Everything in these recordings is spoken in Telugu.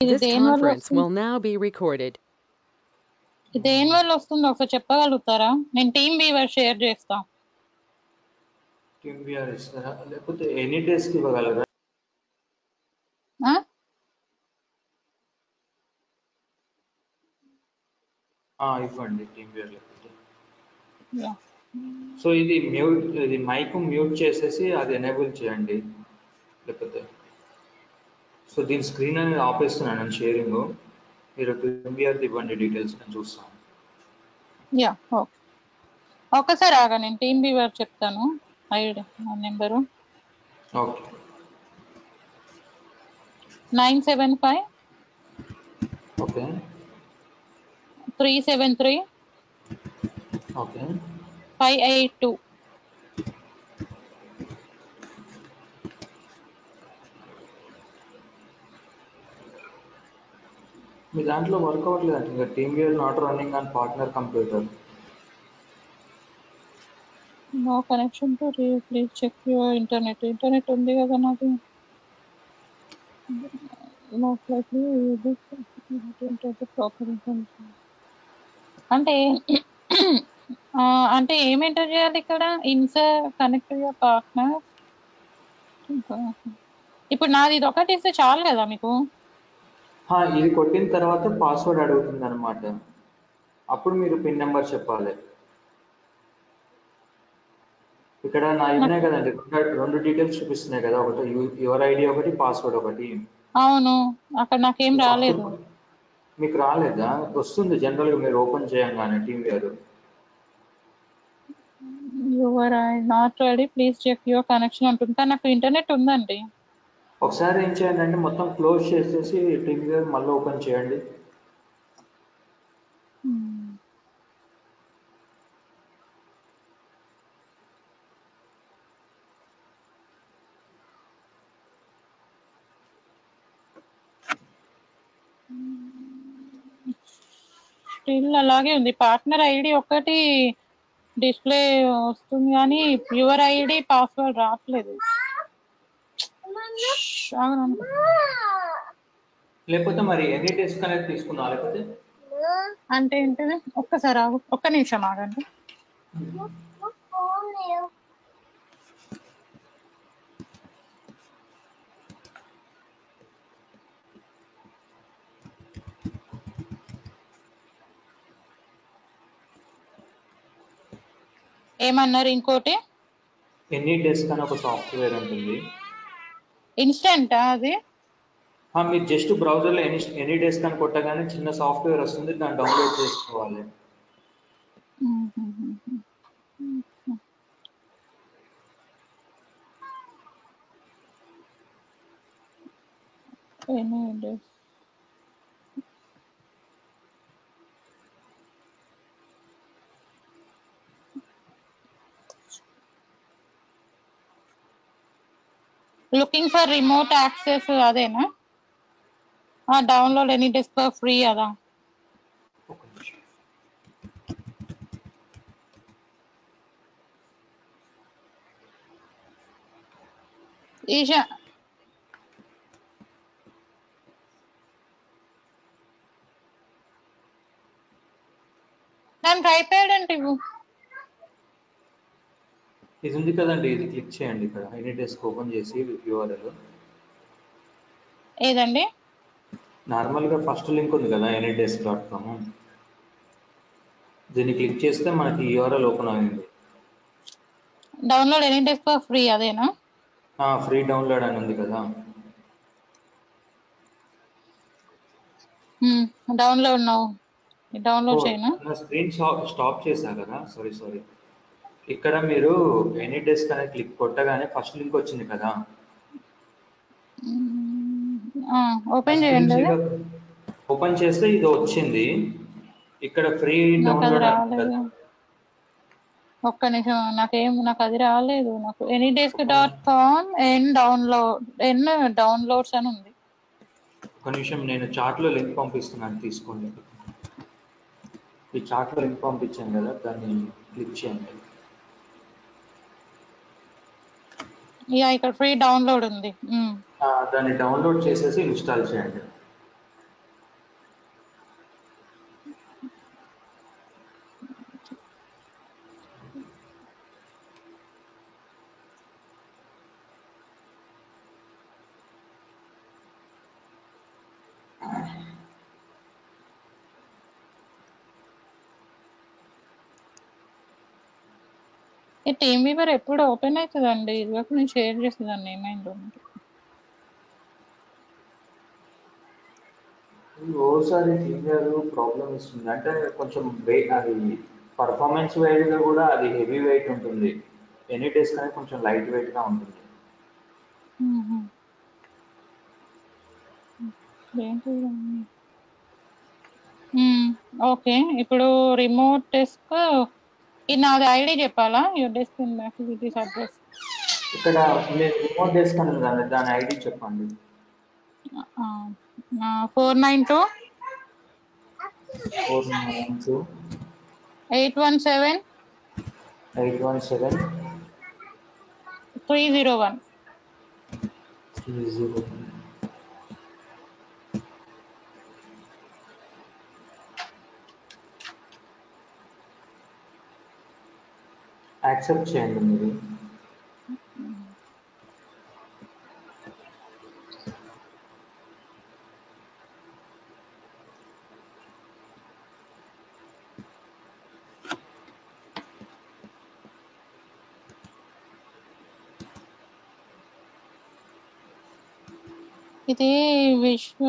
ఇది This దేని వల్ల conference వస్తుంది will now be recorded. ఇది దేని వల్ల వస్తుందో ఒకసారి చెప్పగలుగుతారా నేను టీమ్ వీవర్ షేర్ చేస్తా టీమ్ బిఆర్ ఇస్తారా లేకపోతే ఎనీ డేస్కి ఇవ్వగలరా ఆ? ఆ, ఇవ్వండి టీమ్ బిఆర్ లేకపోతే యా. సో ఇది మ్యూట్ ఇది మైక్ మ్యూట్ చేసేసి అది ఎనేబుల్ చేయండి లేకపోతే సో దీని స్క్రీన్ అనేది ఆపేస్తున్నాను నేను షేరింగ్ మీరు టీమ్ బిఆర్ది ఇవ్వండి డీటెయిల్స్ నేను చూస్తాను. యా ఓకే ఒక్కసారి ఆగా నేను టీమ్ వీవర్ చెప్తాను. ఐడి నా number. Okay nine seven five. Okay three seven three. Okay five eight two. మీ దాంట్లో వర్క్ అవ్వట్లేదు ఇంకా TeamViewer not running on partner computer no connection to please check your internet internet ఉంది కదా నాది. మోస్ట్ లైక్లీ ప్రాపర్ ఇన్ఫర్మేషన్ అంటే ఆ, అంటే ఏం ఎంటర్ చేయాలి ఇక్కడ? ఇన్సర్ కనెక్ట్ యువర్ పార్ట్నర్ ఇప్పుడు నాది ఇది ఒకటి ఇస్తే చాలు కదా మీకు? ఇది కొట్టిన తర్వాత పాస్వర్డ్ అడుగుతుంది అనమాట అప్పుడు మీరు పిన్ నెంబర్ చెప్పాలి. ఇక్కడ నా ఉన్నాయి కదండి రెండు- రెండు డీటెయిల్స్ చూపిస్తున్నాయి కదా ఒకటి యువర్ ఐడి ఒకటి పాస్వర్డ్ ఒకటి. అవును అక్కడ నాకేం రాలేదు. మీకు రాలేదా? వస్తుంది జనరల్గా మీరు ఓపెన్ చేయంగానే TeamViewer your I not ready please check your connection అంటుంది. కానీ నాకు ఇంటర్నెట్ ఉందండి. ఒకసారి ఏం చేయండి అంటే మొత్తం క్లోజ్ చేసేసి టీమ్ మళ్ళీ ఓపెన్ చేయండి. స్టిల్ అలాగే ఉంది. పార్ట్నర్ ఐడి ఒకటి డిస్ప్లే వస్తుంది కానీ యువర్ ఐడి పాస్వర్డ్ రావట్లేదు. లేకపోతే మరి ఎనీ డేస్ కనెక్ట్ తీసుకుందాం లేకపోతే? అంటే ఏంటిది? ఒక్కసారి ఆగు. ఒక్క నిమిషం ఆగండి. ఏమన్నారు ఇంకోటి? ఎనీ డేస్ కానీ ఒక సాఫ్ట్వేర్ ఉంటుంది? ఇన్స్టెంటా అది? మీరు జస్ట్ బ్రౌజర్లో ఎనీ ఎనీ డేస్ కానీ కొట్టగానే చిన్న సాఫ్ట్వేర్ వస్తుంది దాన్ని డౌన్లోడ్ చేసుకోవాలి. AnyDesk. Looking for remote access అదేనా download AnyDesk for free అదా ఒక నిమిషం ఈషా దానికి అయిపోయాడంటే ఇవ్వు ఇది ఉంది కదండి ఇది క్లిక్ చేయండి ఇక్కడ. ఎనీ డెస్క్ ఓపెన్ చేసి యూఆర్ఎల్ ఏదండి? నార్మల్గా ఫస్ట్ లింక్ ఉంది కదా ఎనీ డెస్క్ డాట్ కామ్. దీన్ని క్లిక్ చేస్తే మనకి యూఆర్ఎల్ ఓపెన్ అయింది. Download AnyDesk for free అదేనా? ఫ్రీ డౌన్లోడ్ అని ఉంది కదా. Download now. డౌన్లోడ్ చేయనా? స్క్రీన్ స్టాప్ చేశా కదా. సారీ సారీ ఇక్కడ మీరు ఎనీ డెస్క్ అనేది క్లిక్ కొట్టగానే ఫస్ట్ లింక్ వచ్చింది కదా. ఓపెన్ చేయండి. ఓపెన్ చేస్తే ఇది వచ్చింది. ఇక్కడ ఫ్రీ డౌన్లోడ్ ఒక్క నిమిషం నాకేం నాకు అది రాలేదు. నాకు ఎనీ డేస్క్ డాట్ కామ్ ఎన్ డౌన్లోడ్ ఎన్ డౌన్లోడ్స్ అని ఉంది. ఒక నిమిషం నేను చార్ట్లో లింక్ పంపిస్తున్నాను తీసుకోండి. ఈ చార్ట్లో లింక్ పంపించాను కదా దాన్ని క్లిక్ చేయండి. యా ఇక్కడ ఫ్రీ డౌన్లోడ్ ఉంది. దాన్ని డౌన్లోడ్ చేసేసి ఇన్స్టాల్ చేయండి. ఈ టీమ్ వీవర్ ఎప్పుడు ఓపెన్ అవుతుందండి? ఇదివరకు నేను షేర్ చేసేదాన్ని ఏమైందో. ఇది ఓసారి ఫింగర్ ప్రాబ్లం ఇస్తుంది అంటే కొంచెం వెయిట్ అది పర్ఫార్మెన్స్ వైజ్గా కూడా అది హెవీ వెయిట్ ఉంటుంది. ఎనీ డేస్ కానీ కొంచెం లైట్ వెయిట్గా ఉంటుంది. ఓకే. ఇప్పుడు రిమోట్ డెస్క్ ఇది నాది ఐడి చెప్పాలా? Your desk in activities address ఇక్కడ మీరు రిమోట్ డెస్క్ అని ఉంది కదా, దాని ఐడి చెప్పండి. Four nine two four nine two eight one seven eight one seven three zero one three zero accept చేయండి మీరు ఇది విశ్వ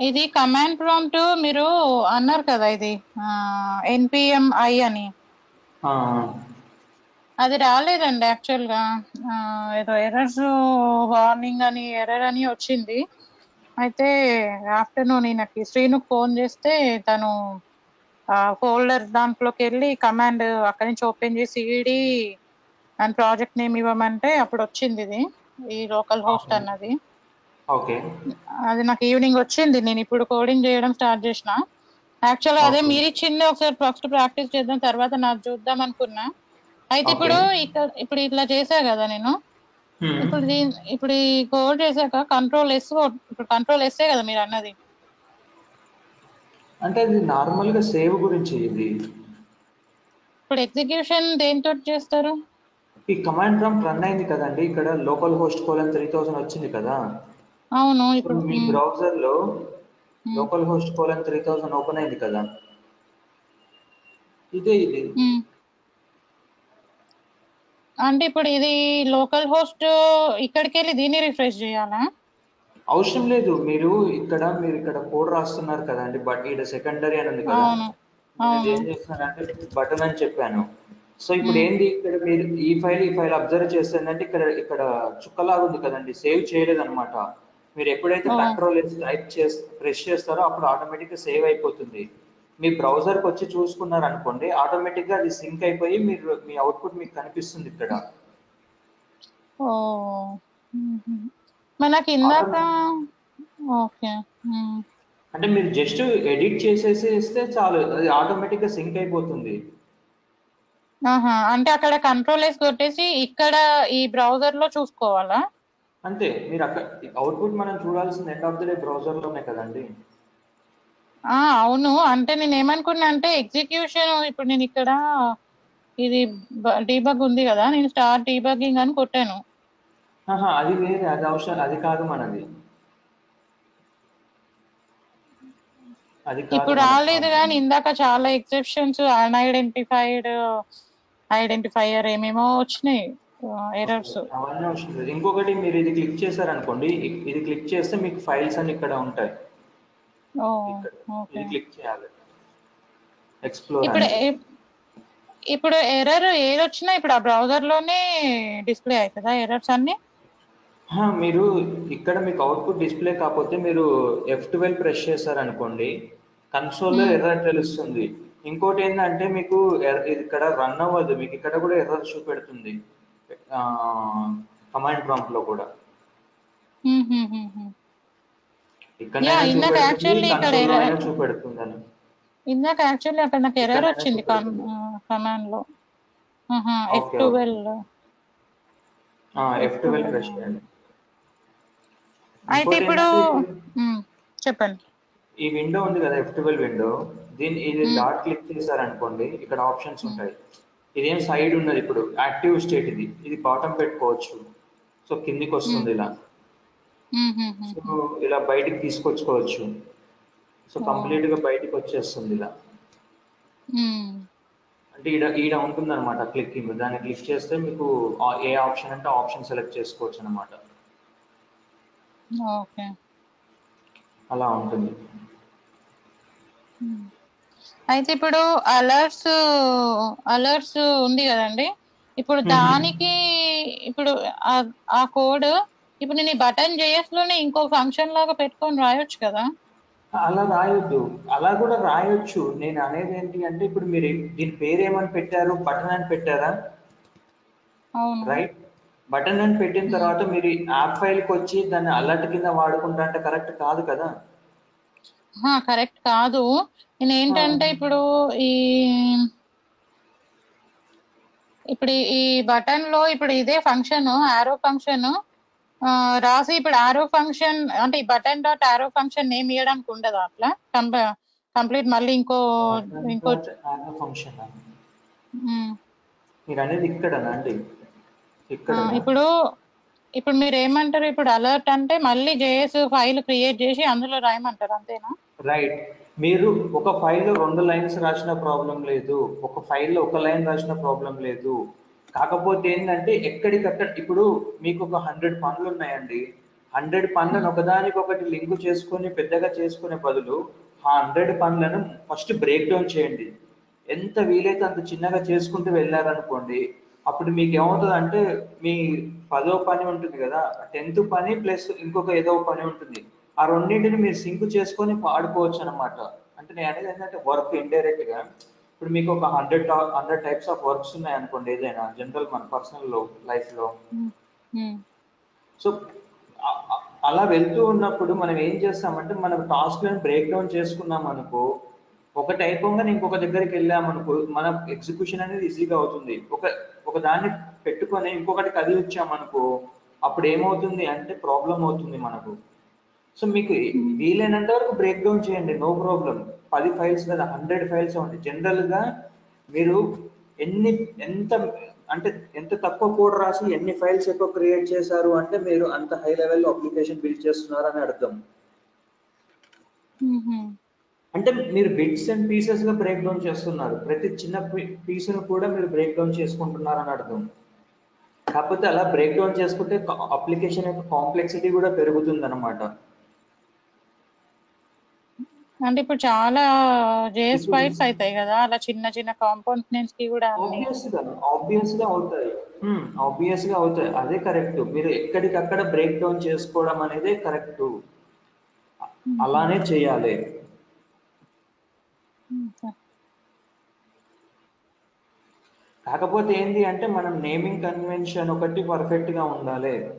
ఇది కమాండ్ ప్రాంప్ట్ మీరు అన్నారు కదా ఇది ఎన్పిఎం ఐ అని. అది రాలేదండి యాక్చువల్గా. ఏదో ఎర్రర్స్ వార్నింగ్ అని ఎర్రర్ అని వచ్చింది. అయితే ఆఫ్టర్నూన్ ఈయనకి శ్రీనుకు ఫోన్ చేస్తే తను ఫోల్డర్ దాంట్లోకి వెళ్ళి కమాండ్ అక్కడి నుంచి ఓపెన్ చేసి ఈడి అండ్ ప్రాజెక్ట్ నేమ్ ఇవ్వమంటే అప్పుడు వచ్చింది ఇది ఈ లోకల్ హోస్ట్. అన్నది. అది నాకు ఈవినింగ్ వచ్చింది. నేను ఇప్పుడు కోడింగ్ చేయడం స్టార్ట్ చేసిన. యాక్చువల్గా అదే. మీరు ఇచ్చింది ఒకసారి ఫస్ట్ ప్రాక్టీస్ చేద్దాం తర్వాత నాకు చూద్దాం అనుకున్నా. అయితే. ఇప్పుడు ఇక్కడ ఇప్పుడు ఇట్లా చేసా కదా నేను. ఇప్పుడు దీని ఇప్పుడు ఈ కోడ్ చేశాక కంట్రోల్ ఎస్ ఇప్పుడు కంట్రోల్ ఎస్సే కదా మీరు అన్నది. అంటే అది నార్మల్గా సేవ్ గురించి ఇది ఇప్పుడు ఎగ్జిక్యూషన్ దేంతో చేస్తారు? ఈ కమాండ్ ప్రాంప్ట్ రన్ అయింది కదండి. ఇక్కడ local host colon three thousand వచ్చింది కదా. అవును ఇప్పుడు మీ బ్రౌజర్లో local host colon three thousand open అయింది కదా. ఇదే ఇది. అంటే ఇప్పుడు ఇది లోకల్ హోస్ట్ ఇక్కడికి వెళ్ళి దీన్ని రిఫ్రెష్ చేయాలా? అవసరం లేదు. మీరు ఇక్కడ మీరు ఇక్కడ కోడ్ రాస్తున్నారు కదండి బట్ ఇక్కడ సెకండరీ అని ఉంది కదా. నేను ఇది ఏం అవును. చేస్తున్నానంటే బటన్ అని చెప్పాను. సో ఇప్పుడు ఏంది ఇక్కడ మీరు ఈ ఫైల్ ఈ ఫైల్ అబ్జర్వ్ చేస్తుందంటే ఇక్కడ ఇక్కడ చుక్కలాగా ఉంది కదండి. సేవ్ చేయలేదు అనమాట మీరు ఎప్పుడైతే కంట్రోల్ టైప్ చేసి ప్రెస్ చేస్తారో అప్పుడు ఆటోమేటిక్గా సేవ్ అయిపోతుంది. మీ బ్రౌజర్కి వచ్చి చూసుకున్నారు అనుకోండి ఆటోమేటిక్గా అది సింక్ అయిపోయి మీరు మీ అవుట్పుట్ మీకు కనిపిస్తుంది ఇక్కడ. ఇందాక ఓకే. అంటే మీరు జస్ట్ ఎడిట్ చేసేసి ఇస్తే చాలు అది ఆటోమేటిక్గా సింక్ అయిపోతుంది. అంటే అక్కడ కంట్రోల్ ఎస్ కొట్టేసి ఇక్కడ ఈ బ్రౌజర్లో చూసుకోవాలా? అంతే మీరు అక్కడ అవుట్పుట్ మనం చూడాల్సింది ఎండ్ ఆఫ్ ది డే బ్రౌజర్లోనే కదండి. ఆ అవును. అంటే నేను ఏమనుకున్నా అంటే ఎగ్జిక్యూషన్ ఇప్పుడు నేను ఇక్కడ ఇది డీబగ్ ఉంది కదా నేను స్టార్ట్ డీబగ్గింగ్ అని కొట్టాను. అది వేరే అది అవసరం అది కాదు మనది. ఇప్పుడు రాలేదు కానీ ఇందాక చాలా ఎక్సెప్షన్స్ అన్ఐడెంటిఫైడ్ ఐడెంటిఫైయర్ ఏమేమో వచ్చినాయి. ఎర్రర్స్ అవన్నీ అవసరం లేదు. ఇంకొకటి మీరు ఇది క్లిక్ చేశారనుకోండి ఇది క్లిక్ చేస్తే మీకు ఫైల్స్ అని ఇక్కడ ఉంటాయి. ఓకే. ఇది క్లిక్ చేయాలి. ఎక్స్ప్లోర్ ఇప్పుడు ఇప్పుడు ఎర్రర్ ఏది వచ్చినా ఇప్పుడు ఆ బ్రౌజర్లోనే డిస్ప్లే అవుతుందా ఎర్రర్స్ అన్ని? మీరు ఇక్కడ మీకు అవుట్పుట్ డిస్ప్లే కాకపోతే మీరు ఎఫ్ ట్వెల్వ్ ప్రెస్ చేశారనుకోండి కన్సోల్లో. ఎర్రర్ తెలుస్తుంది. ఇంకోటి ఏంటంటే మీకు ఇది ఇక్కడ రన్ అవ్వదు. మీకు ఇక్కడ కూడా ఎర్రర్ చూపెడుతుంది. కమాండ్ ప్రాంప్ట్లో కూడా. ఇక్కడ కన్సోల్లో ఎర్రర్ అయినా చూపెడుతుంది అని ఇందాక యాక్చువల్లీ అక్కడ నాకు ఎర్రర్ వచ్చింది కమాండ్లో F twelve F twelve twelve press చేయండి అయితే ఇప్పుడు చెప్పండి. ఈ విండో ఉంది కదా ఎఫ్ ట్వెల్వ్ విండో దీన్ని ఇది డాట్ క్లిక్ చేశారనుకోండి ఇక్కడ ఆప్షన్స్ ఉంటాయి. ఇదేం సైడ్ ఉన్నది ఇప్పుడు యాక్టివ్ స్టేట్ ఇది. ఇది బాటం పెట్టుకోవచ్చు. సో కిందికి వస్తుంది ఇలా. మ్మ్, మ్మ్, మ్మ్. సో ఇలా బయటికి తీసుకొచ్చుకోవచ్చు. So Oh. కంప్లీట్గా బయటికి వచ్చేస్తుంది ఇలా. అంటే ఈడ ఈడ ఉంటుంది అనమాట క్లిక్కింగ్ దాన్ని క్లిక్ చేస్తే మీకు ఏ ఆప్షన్ అంటే ఆప్షన్ సెలెక్ట్ చేసుకోవచ్చు అనమాట ఓకే అలా ఉంటుంది. అయితే ఇప్పుడు అలర్ట్స్ అలర్ట్స్ ఉంది కదండి. ఇప్పుడు. దానికి ఇప్పుడు ఆ- కోడ్ ఇప్పుడు నేను బటన్ జేఎస్లోనే ఇంకో ఫంక్షన్ లాగా పెట్టుకొని రాయొచ్చు కదా. అలా రాయొద్దు. అలా కూడా రాయొచ్చు. నేను అనేది ఏంటి అంటే ఇప్పుడు మీరు దీని పేరు ఏమని పెట్టారు? బటన్ అని పెట్టారా? అవును. రైట్. బటన్ అని పెట్టిన తర్వాత మీరు యాప్ ఫైల్కి వచ్చి దాన్ని అలర్ట్ కింద వాడుకుంటా అంటే కరెక్ట్ కాదు కదా. కరెక్ట్ కాదు. నేను ఏంటంటే ఇప్పుడు ఈ ఇప్పుడు ఈ- బటన్లో ఇప్పుడు ఇదే ఫంక్షన్ ఆరో ఫంక్షన్ రాసి ఇప్పుడు ఆరో ఫంక్షన్ అంటే ఈ button dot arrow function name ఇవ్వడానికి ఉండదా అట్లా? కంప్లీట్ మళ్ళీ ఇంకో ఇంకో ఫంక్షన్. మీరు అనేది అండి? ఇక్కడ ఇప్పుడు ఇప్పుడు మీరు ఏమంటారు ఇప్పుడు అలర్ట్ అంటే మళ్ళీ జేఎస్ ఫైల్ క్రియేట్ చేసి అందులో రాయమంటారు అంతేనా? రైట్ మీరు ఒక ఫైల్లో రెండు లైన్స్ రాసిన ప్రాబ్లం లేదు. ఒక ఫైల్లో ఒక లైన్ రాసిన ప్రాబ్లం లేదు. కాకపోతే ఏంటంటే ఎక్కడికక్కడ ఇప్పుడు మీకు ఒక హండ్రెడ్ పనులు ఉన్నాయండి. హండ్రెడ్ పనులను ఒకదానికొకటి లింక్ చేసుకొని పెద్దగా చేసుకునే బదులు ఆ హండ్రెడ్ పనులను ఫస్ట్ బ్రేక్ డౌన్ చేయండి. ఎంత వీలైతే అంత చిన్నగా చేసుకుంటూ వెళ్ళారనుకోండి అప్పుడు మీకు ఏమవుతుంది అంటే మీ పదో పని ఉంటుంది కదా టెన్త్ పని ప్లస్ ఇంకొక ఏదో పని ఉంటుంది. ఆ రెండింటిని మీరు సింక్ చేసుకొని వాడుకోవచ్చు అనమాట అంటే నేను అనేది ఏంటంటే వర్క్ ఇండైరెక్ట్గా. ఇప్పుడు మీకు ఒక hundred hundred types of works ఉన్నాయి అనుకోండి ఏదైనా జనరల్ మన పర్సనల్లో లైఫ్లో. సో అ- అ- అలా వెళ్తూ ఉన్నప్పుడు మనం ఏం చేస్తామంటే మనం టాస్క్లను బ్రేక్ డౌన్ చేసుకున్నాం అనుకో ఒకటి అయిపోగానే ఇంకొక దగ్గరికి వెళ్ళామనుకో మన ఎగ్జిక్యూషన్ అనేది ఈజీగా అవుతుంది. ఒక ఒక దాన్ని పెట్టుకొని ఇంకొకటి కదిలిచ్చామనుకో అప్పుడు ఏమవుతుంది అంటే ప్రాబ్లం అవుతుంది మనకు. సో మీకు వీలైనంత వరకు బ్రేక్ డౌన్ చేయండి నో ప్రాబ్లం పది ఫైల్స్ లేదా హండ్రెడ్ ఫైల్స్ ఉంటాయి జనరల్గా మీరు ఎన్ని ఎంత అంటే ఎంత తక్కువ కోడ్ రాసి ఎన్ని ఫైల్స్ ఎక్కువ క్రియేట్ చేశారు అంటే మీరు అంత హై లెవెల్లో అప్లికేషన్ బిల్డ్ చేస్తున్నారు అని అర్థం. అంటే మీరు బిట్స్ అండ్ పీసెస్గా బ్రేక్ డౌన్ చేస్తున్నారు. ప్రతి చిన్న పీస్ను కూడా మీరు బ్రేక్ డౌన్ చేసుకుంటున్నారు అని అర్థం. కాకపోతే అలా బ్రేక్ డౌన్ చేసుకుంటే అప్లికేషన్ యొక్క కాంప్లెక్సిటీ కూడా పెరుగుతుంది అనమాట అంటే ఇప్పుడు చాలా జేఎస్ ఫైల్స్ అవుతాయి కదా అలా చిన్న చిన్న కాంపోనెంట్స్కి కూడా ఆబ్వియస్గా ఆబ్వియస్గా అవుతాయి. ఆబ్వియస్గా అవుతాయి. అదే కరెక్ట్ మీరు ఎక్కడికక్కడ బ్రేక్ డౌన్ చేసుకోవడం అనేది కరెక్ట్ అలానే చేయాలి. కాకపోతే ఏంటి అంటే మనం నేమింగ్ కన్వెన్షన్ ఒకటి పర్ఫెక్ట్గా ఉండాలి.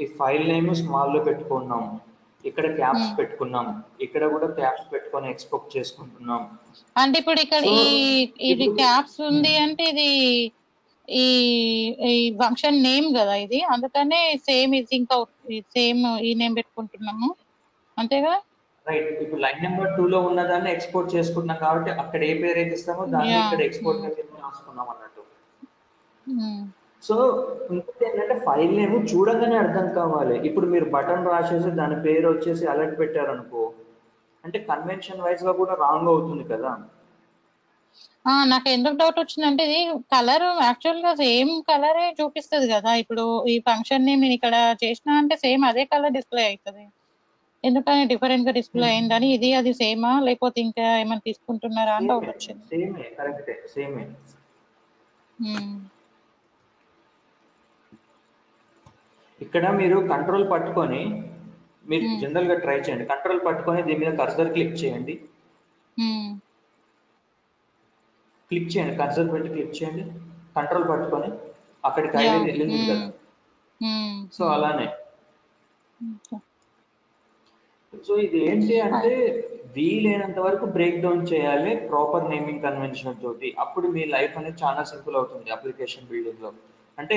ఈ ఫైల్ నేమ్ స్మాల్లో పెట్టుకున్నాం. ఇక్కడ క్యాప్స్ Hmm. పెట్టుకున్నాం. ఇక్కడ కూడా క్యాప్స్ పెట్టుకొని ఎక్స్పోర్ట్ చేసుకుంటున్నాం. అంటే ఇప్పుడు ఇక్కడ ఈ ఇది క్యాప్స్ ఉంది అంటే ఇది ఈ ఈ ఫంక్షన్ నేమ్ కదా ఇది. అందుకనే సేమ్ ఇది ఇంకా సేమ్ ఈ నేమ్ పెట్టుకుంటున్నాము. అంతే కదా? రైట్ ఇప్పుడు లైన్ నెంబర్ టూ లో ఉన్న దాన్ని ఎక్స్పోర్ట్ చేసుకుంటున్నాం కాబట్టి అక్కడ ఏ పేరు అయితే ఇస్తామో దాన్ని. ఇక్కడ ఎక్స్పోర్ట్ Hmm. రాసుకున్నాం అన్నట్టు. సో ఇంకోటి ఏంటంటే ఫైల్ నేమ్ చూడగానే అర్థం కావాలి. ఇప్పుడు మీరు బటన్ రాసేసి దాని పేరు వచ్చేసి అలర్ట్ పెట్టారనుకో అంటే కన్వెన్షన్ వైజ్గా కూడా రాంగ్ అవుతుంది కదా. నాకు ఎందుకు డౌట్ వచ్చిందంటే ఇది కలర్ యాక్చువల్గా సేమ్ కలరే చూపిస్తుంది కదా. ఇప్పుడు ఈ ఫంక్షన్ నేమ్ నేను ఇక్కడ చేసిన అంటే సేమ్ అదే కలర్ డిస్ప్లే అవుతుంది. ఎందుకని డిఫరెంట్గా డిస్ప్లే Hmm. అయిందని? ఇది అది సేమా లేకపోతే ఇంకా ఏమైనా తీసుకుంటున్నారా అని డౌట్ వచ్చింది. సేమే కరెక్టే సేమే ఇక్కడ మీరు కంట్రోల్ పట్టుకొని మీరు Hmm. జనరల్గా ట్రై చేయండి. కంట్రోల్ పట్టుకొని దీని మీద కర్సర్ క్లిక్ చేయండి. క్లిక్ చేయండి. కర్సర్ పెట్టి క్లిక్ చేయండి. కంట్రోల్ పట్టుకొని అక్కడికి. ఐడి వెళ్ళింది Hmm. కదా. సో అలానే. సో ఇది ఏంటి అంటే వీలైనంత వరకు బ్రేక్ డౌన్ చేయాలి ప్రాపర్ నేమింగ్ కన్వెన్షన్ తోటి. అప్పుడు మీ లైఫ్ అనేది చాలా సింపుల్ అవుతుంది అప్లికేషన్ బిల్డింగ్లో. అంటే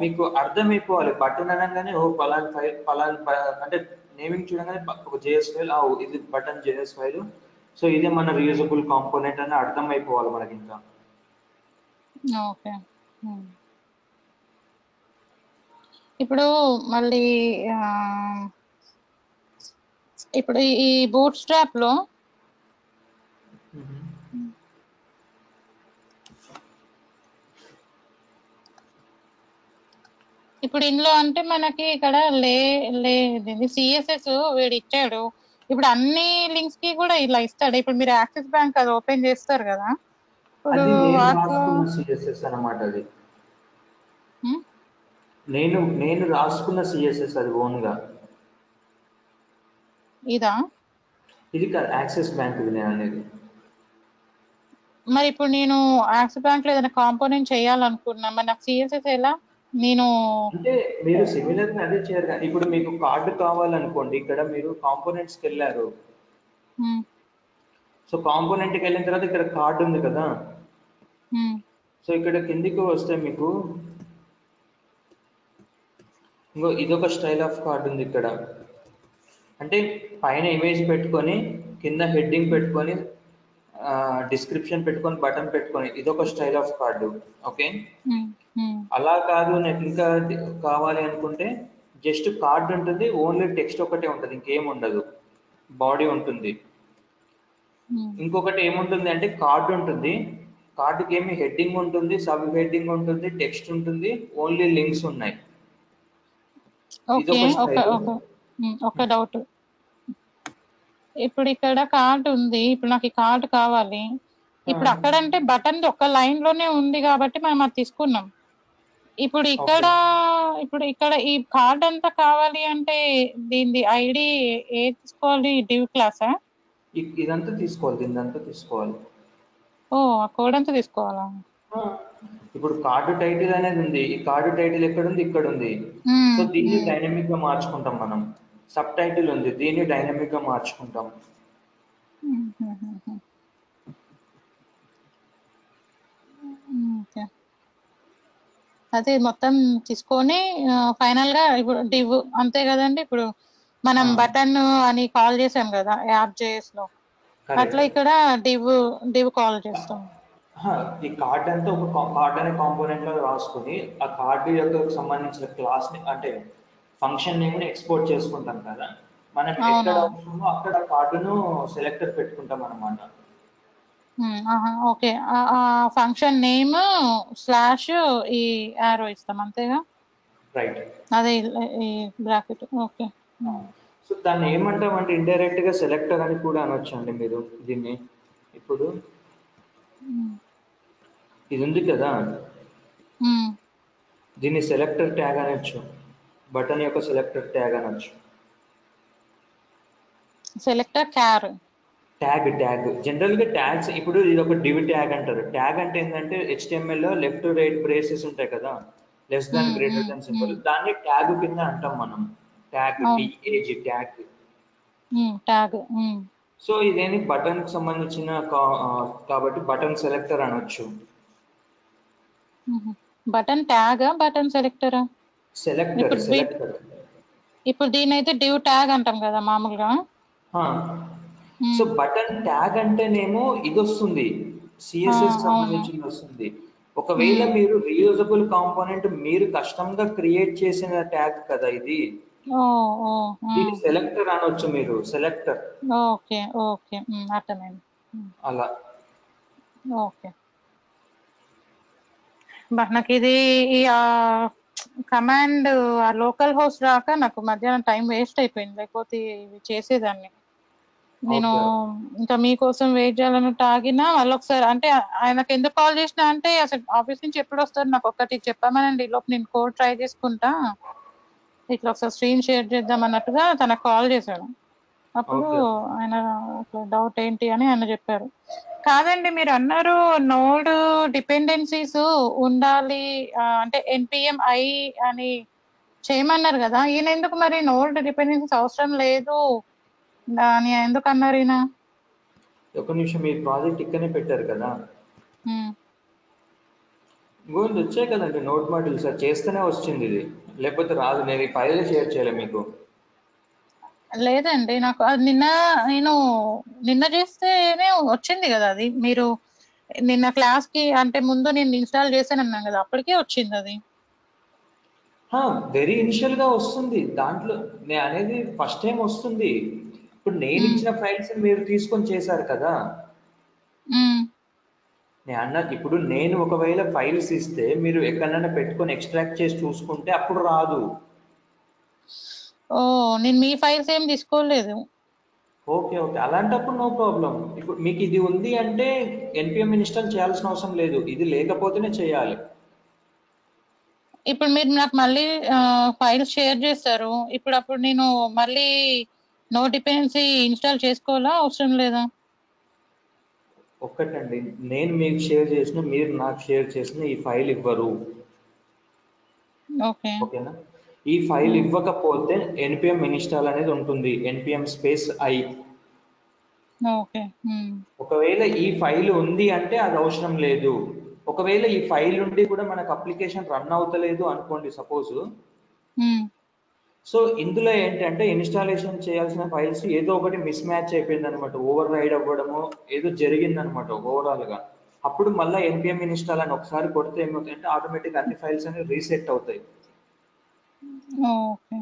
మీకు అర్థమైపోవాలి బటన్ అనగానే ఓ పలాన్ ఫైల్ పలాన్ అంటే నేమింగ్ చూడగానే ఒక జేఎస్ ఫైల్ ఆ ఇది బటన్ జేఎస్ ఫైల్ సో ఇదే మన రీయూజబుల్ కాంపోనెంట్ అని అర్థం అయిపోవాలి మనకి ఇంకా. ఓకే. ఉమ్. ఇప్పుడు మళ్ళీ ఇప్పుడు ఈ- బూట్ స్ట్రాప్లో ఇప్పుడు ఇందులో అంటే మనకి ఇక్కడ లే లే సిఎస్ఎస్ వీడు ఇచ్చాడు. ఇప్పుడు అన్ని లింక్స్కి కూడా ఇలా ఇస్తాడు. ఇప్పుడు మీరు యాక్సిస్ బ్యాంక్ అది ఓపెన్ చేస్తారు కదా. ఇప్పుడు అది సిఎస్ఎస్ నేను నేను రాసుకున్న సిఎస్ఎస్ అది ఓన్గా ఇదా? ఇది కాదు యాక్సిస్ బ్యాంక్ ఇది నేను అనేది. మరి ఇప్పుడు నేను యాక్సిస్ బ్యాంక్లో ఏదైనా కాంపోనెంట్ చేయాలనుకున్నా మరి నాకు సిఎస్ఎస్ ఎలా? నేను అంటే మీరు సిమిలర్ అదే చేయరు కానీ ఇప్పుడు మీకు కార్డు కావాలనుకోండి ఇక్కడ మీరు కాంపోనెంట్స్కి వెళ్ళారు. సో కాంపోనెంట్కి వెళ్ళిన తర్వాత ఇక్కడ కార్డు ఉంది కదా. సో ఇక్కడ కిందికి వస్తే మీకు ఇంకో ఇదొక స్టైల్ ఆఫ్ కార్డ్ ఉంది ఇక్కడ. అంటే పైన ఇమేజ్ పెట్టుకొని కింద హెడ్డింగ్ పెట్టుకొని డిస్క్రిప్షన్ పెట్టుకొని బటన్ పెట్టుకొని ఇదొక స్టైల్ ఆఫ్ కార్డు ఓకే అలా కాదు నాకు ఇంకా కావాలి అనుకుంటే జస్ట్ కార్డ్ ఉంటుంది ఓన్లీ టెక్స్ట్ ఒకటే ఉంటుంది ఇంకేం ఉండదు. బాడీ ఉంటుంది. ఉమ్. ఇంకొకటి ఏముంటుంది అంటే కార్డ్ ఉంటుంది. కార్డుకి ఏమి హెడ్డింగ్ ఉంటుంది సబ్ హెడ్డింగ్ ఉంటుంది టెక్స్ట్ ఉంటుంది ఓన్లీ లింక్స్ ఉన్నాయి. ఒక డౌట్. ఇప్పుడు ఇక్కడ కార్డ్ ఉంది. ఇప్పుడు నాకు ఈ కార్డ్ కావాలి. ఇప్పుడు. అక్కడంటే బటన్ ఒక లైన్లోనే ఉంది కాబట్టి మనం అది తీసుకున్నాం. ఇప్పుడు ఇక్కడ ఇప్పుడు ఇక్కడ ఈ కార్డ్ అంతా కావాలి అంటే దీని ఐడి ఏ తీసుకోవాలి? డివ్ క్లాసా ఇదంతా తీసుకోవాలి. దీనిదంతా తీసుకోవాలి. ఓ ఆ కోడ్ అంతా తీసుకోవాలా? ఇప్పుడు కార్డు టైటిల్ అనేది ఉంది. ఈ కార్డు టైటిల్ ఎక్కడ ఉంది ఇక్కడ ఉంది సో దీన్ని డైనమిక్గా మార్చుకుంటాం మనం. సబ్ టైటిల్ ఉంది. దీన్ని డైనమిక్గా మార్చుకుంటాం. అదే మొత్తం తీసుకొని ఫైనల్గా ఇప్పుడు డివ్ అంతే కదండి? ఇప్పుడు మనం. బటన్ అని కాల్ చేసాం కదా యాప్ జేఎస్లో. అట్లా ఇక్కడ డివ్ డివ్ కాల్ చేస్తాం. ఈ కార్డ్ అంతా ఒక కార్డ్ అనే కాంపోనెంట్లో రాసుకుని ఆ కార్డు యొక్క సంబంధించిన క్లాస్ని అంటే ఫంక్షన్ నేమ్ని ఎక్స్పోర్ట్ చేసుకుంటాం కదా. మనం ఎక్కడ. అవసరమో అక్కడ కార్డును సెలెక్టర్ పెట్టుకుంటాం ఆహా, ఓకే. ఫంక్షన్ నేమ్ స్లాష్ ఈ యారో ఇస్తాం అంతేగా? రైట్ అదే ఈ- బ్రాకెట్ ఓకే. సో దాన్ని ఏమంటామంటే ఇండైరెక్ట్గా సెలెక్టర్ అని కూడా అనొచ్చండి మీరు దీన్ని. ఇప్పుడు ఇది ఉంది కదా. దీన్ని సెలెక్టర్ ట్యాగ్ అనొచ్చు. బటన్ యొక్క సెలెక్టర్ ట్యాగ్ అనొచ్చు. సెలెక్టర్ క్యార్ ట్యాగ్ ట్యాగ్. జనరల్గా ట్యాగ్స్ ఇప్పుడు ఇది ఒక డివ్ ట్యాగ్ అంటారు. ట్యాగ్ అంటే ఏంటంటే HTML లో లెఫ్ట్ రైట్ బ్రేసెస్ ఉంటాయి కదా. Less than greater than symbol. దాన్ని ట్యాగ్ కింద అంటాం మనం. Tag. T A G tag. Tag so ఇదేని బటన్కి సంబంధించిన కాబట్టి బటన్ సెలెక్టర్ అనొచ్చు. బటన్ ట్యాగ్ బటన్ సెలెక్టరా? సెలెక్టర్ సెలెక్టర్ ఇప్పుడు దీని అయితే డివ్ ట్యాగ్ అంటాం కదా మామూలుగా. సో బటన్ ట్యాగ్ అంటేనేమో ఇది వస్తుంది సిఎస్ఎస్ ఆ, సంబంధించింది వస్తుంది. ఒకవేళ. మీరు రీయూజబుల్ కాంపోనెంట్ మీరు కస్టమ్గా క్రియేట్ చేసిన ట్యాగ్ కదా ఇది. దీన్ని సెలెక్టర్ అనొచ్చు మీరు సెలెక్టర్ ఓకే ఓకే అర్థమైంది. అలా. ఓకే. నాకు ఇది కమాండ్ ఆ లోకల్ హోస్ట్ రాక నాకు మధ్యాహ్నం టైం వేస్ట్ అయిపోయింది లేకపోతే ఇవి చేసేదాన్ని. నేను ఇంకా మీకోసం వెయిట్ చేయాలన్నట్టు ఆగినా మళ్ళీ ఒకసారి అంటే ఆయనకు ఎందుకు కాల్ చేసినా అంటే అసలు ఆఫీస్ నుంచి ఎప్పుడు వస్తారు నాకు ఒక్కటి చెప్పామనండి. లోపు నేను కోడ్ ట్రై చేసుకుంటా. ఇట్లా ఒకసారి స్క్రీన్ షేర్ చేద్దాం అన్నట్టుగా తనకు కాల్ చేశాను అప్పుడు. ఆయన డౌట్ ఏంటి అని ఆయన చెప్పారు. కాదండి మీరు అన్నారు నోడ్ డిపెండెన్సీస్ ఉండాలి అంటే ఎన్పిఎం ఐ అని చేయమన్నారు కదా ఈయన ఎందుకు మరి నోడ్ డిపెండెన్సీస్ అవసరం లేదు? అని ఎందుకు అన్నారు ఈయన? ఒక నిమిషం మీ ప్రాజెక్ట్ ఇక్కడనే పెట్టారు కదా. ఉమ్, గోల్ వచ్చాయి కదండి నోట్ మాడ్యూల్ సార్ చేస్తేనే వచ్చింది ఇది. లేకపోతే రాదు నేను ఈ ఫైల్ షేర్ చేయలే మీకు. లేదండి నాకు అది నిన్న నేను నిన్న చేస్తేనే వచ్చింది కదా అది. మీరు నిన్న క్లాస్కి అంటే ముందు నేను ఇన్స్టాల్ చేశాను అన్నాను కదా అప్పటికే వచ్చింది అది. వెరీ ఇనిషియల్గా వస్తుంది. దాంట్లో నేను అనేది ఫస్ట్ టైం వస్తుంది. ఇప్పుడు నేను. ఇచ్చిన ఫైల్స్ మీరు తీసుకొని చేశారు కదా. నేను అన్న ఇప్పుడు నేను ఒకవేళ ఫైల్స్ ఇస్తే మీరు ఎక్కడైనా పెట్టుకొని ఎక్స్ట్రాక్ట్ చేసి చూసుకుంటే అప్పుడు రాదు. ఓ నేను మీ ఫైల్స్ ఏం తీసుకోలేదు. Okay okay. అలాంటప్పుడు నో ప్రాబ్లం. ఇప్పుడు మీకు ఇది ఉంది అంటే ఎన్పిఎం ఇన్స్టాల్ చేయాల్సిన అవసరం లేదు. ఇది లేకపోతేనే చేయాలి. ఇప్పుడు మీరు నాకు మళ్ళీ ఫైల్స్ షేర్ చేస్తారు ఇప్పుడు అప్పుడు నేను మళ్ళీ నో డిపెండెన్సీ ఇన్స్టాల్ చేసుకోవాలా? అవసరం లేదా? ఒక్కటండి. నేను మీకు షేర్ చేసిన మీరు నాకు షేర్ చేసిన ఈ ఫైల్ ఇవ్వరు. ఓకే. ఓకేనా? ఈ ఫైల్ ఇవ్వకపోతే ఎన్పిఎం ఇన్స్టాల్ అనేది ఉంటుంది ఎన్పిఎం స్పేస్ ఐ. మ్మ్. ఒకవేళ ఈ ఫైల్ ఉంది అంటే అది అవసరం లేదు. ఒకవేళ ఈ ఫైల్ ఉండి కూడా మనకు అప్లికేషన్ రన్ అవుతలేదు అనుకోండి సపోజ్. మ్మ్. సో ఇందులో ఏంటంటే ఇన్స్టాలేషన్ చేయాల్సిన ఫైల్స్ ఏదో ఒకటి మిస్ మ్యాచ్ అయిపోయింది అనమాట ఓవర్ రైడ్ అవ్వడము ఏదో జరిగింది అనమాట ఓవరాల్గా అప్పుడు మళ్ళీ ఎన్పిఎం ఇన్స్టాల్ అని ఒకసారి కొడితే ఏమవుతాయంటే ఆటోమేటిక్ అన్ని ఫైల్స్ అనేవి రీసెట్ అవుతాయి. ఓకే.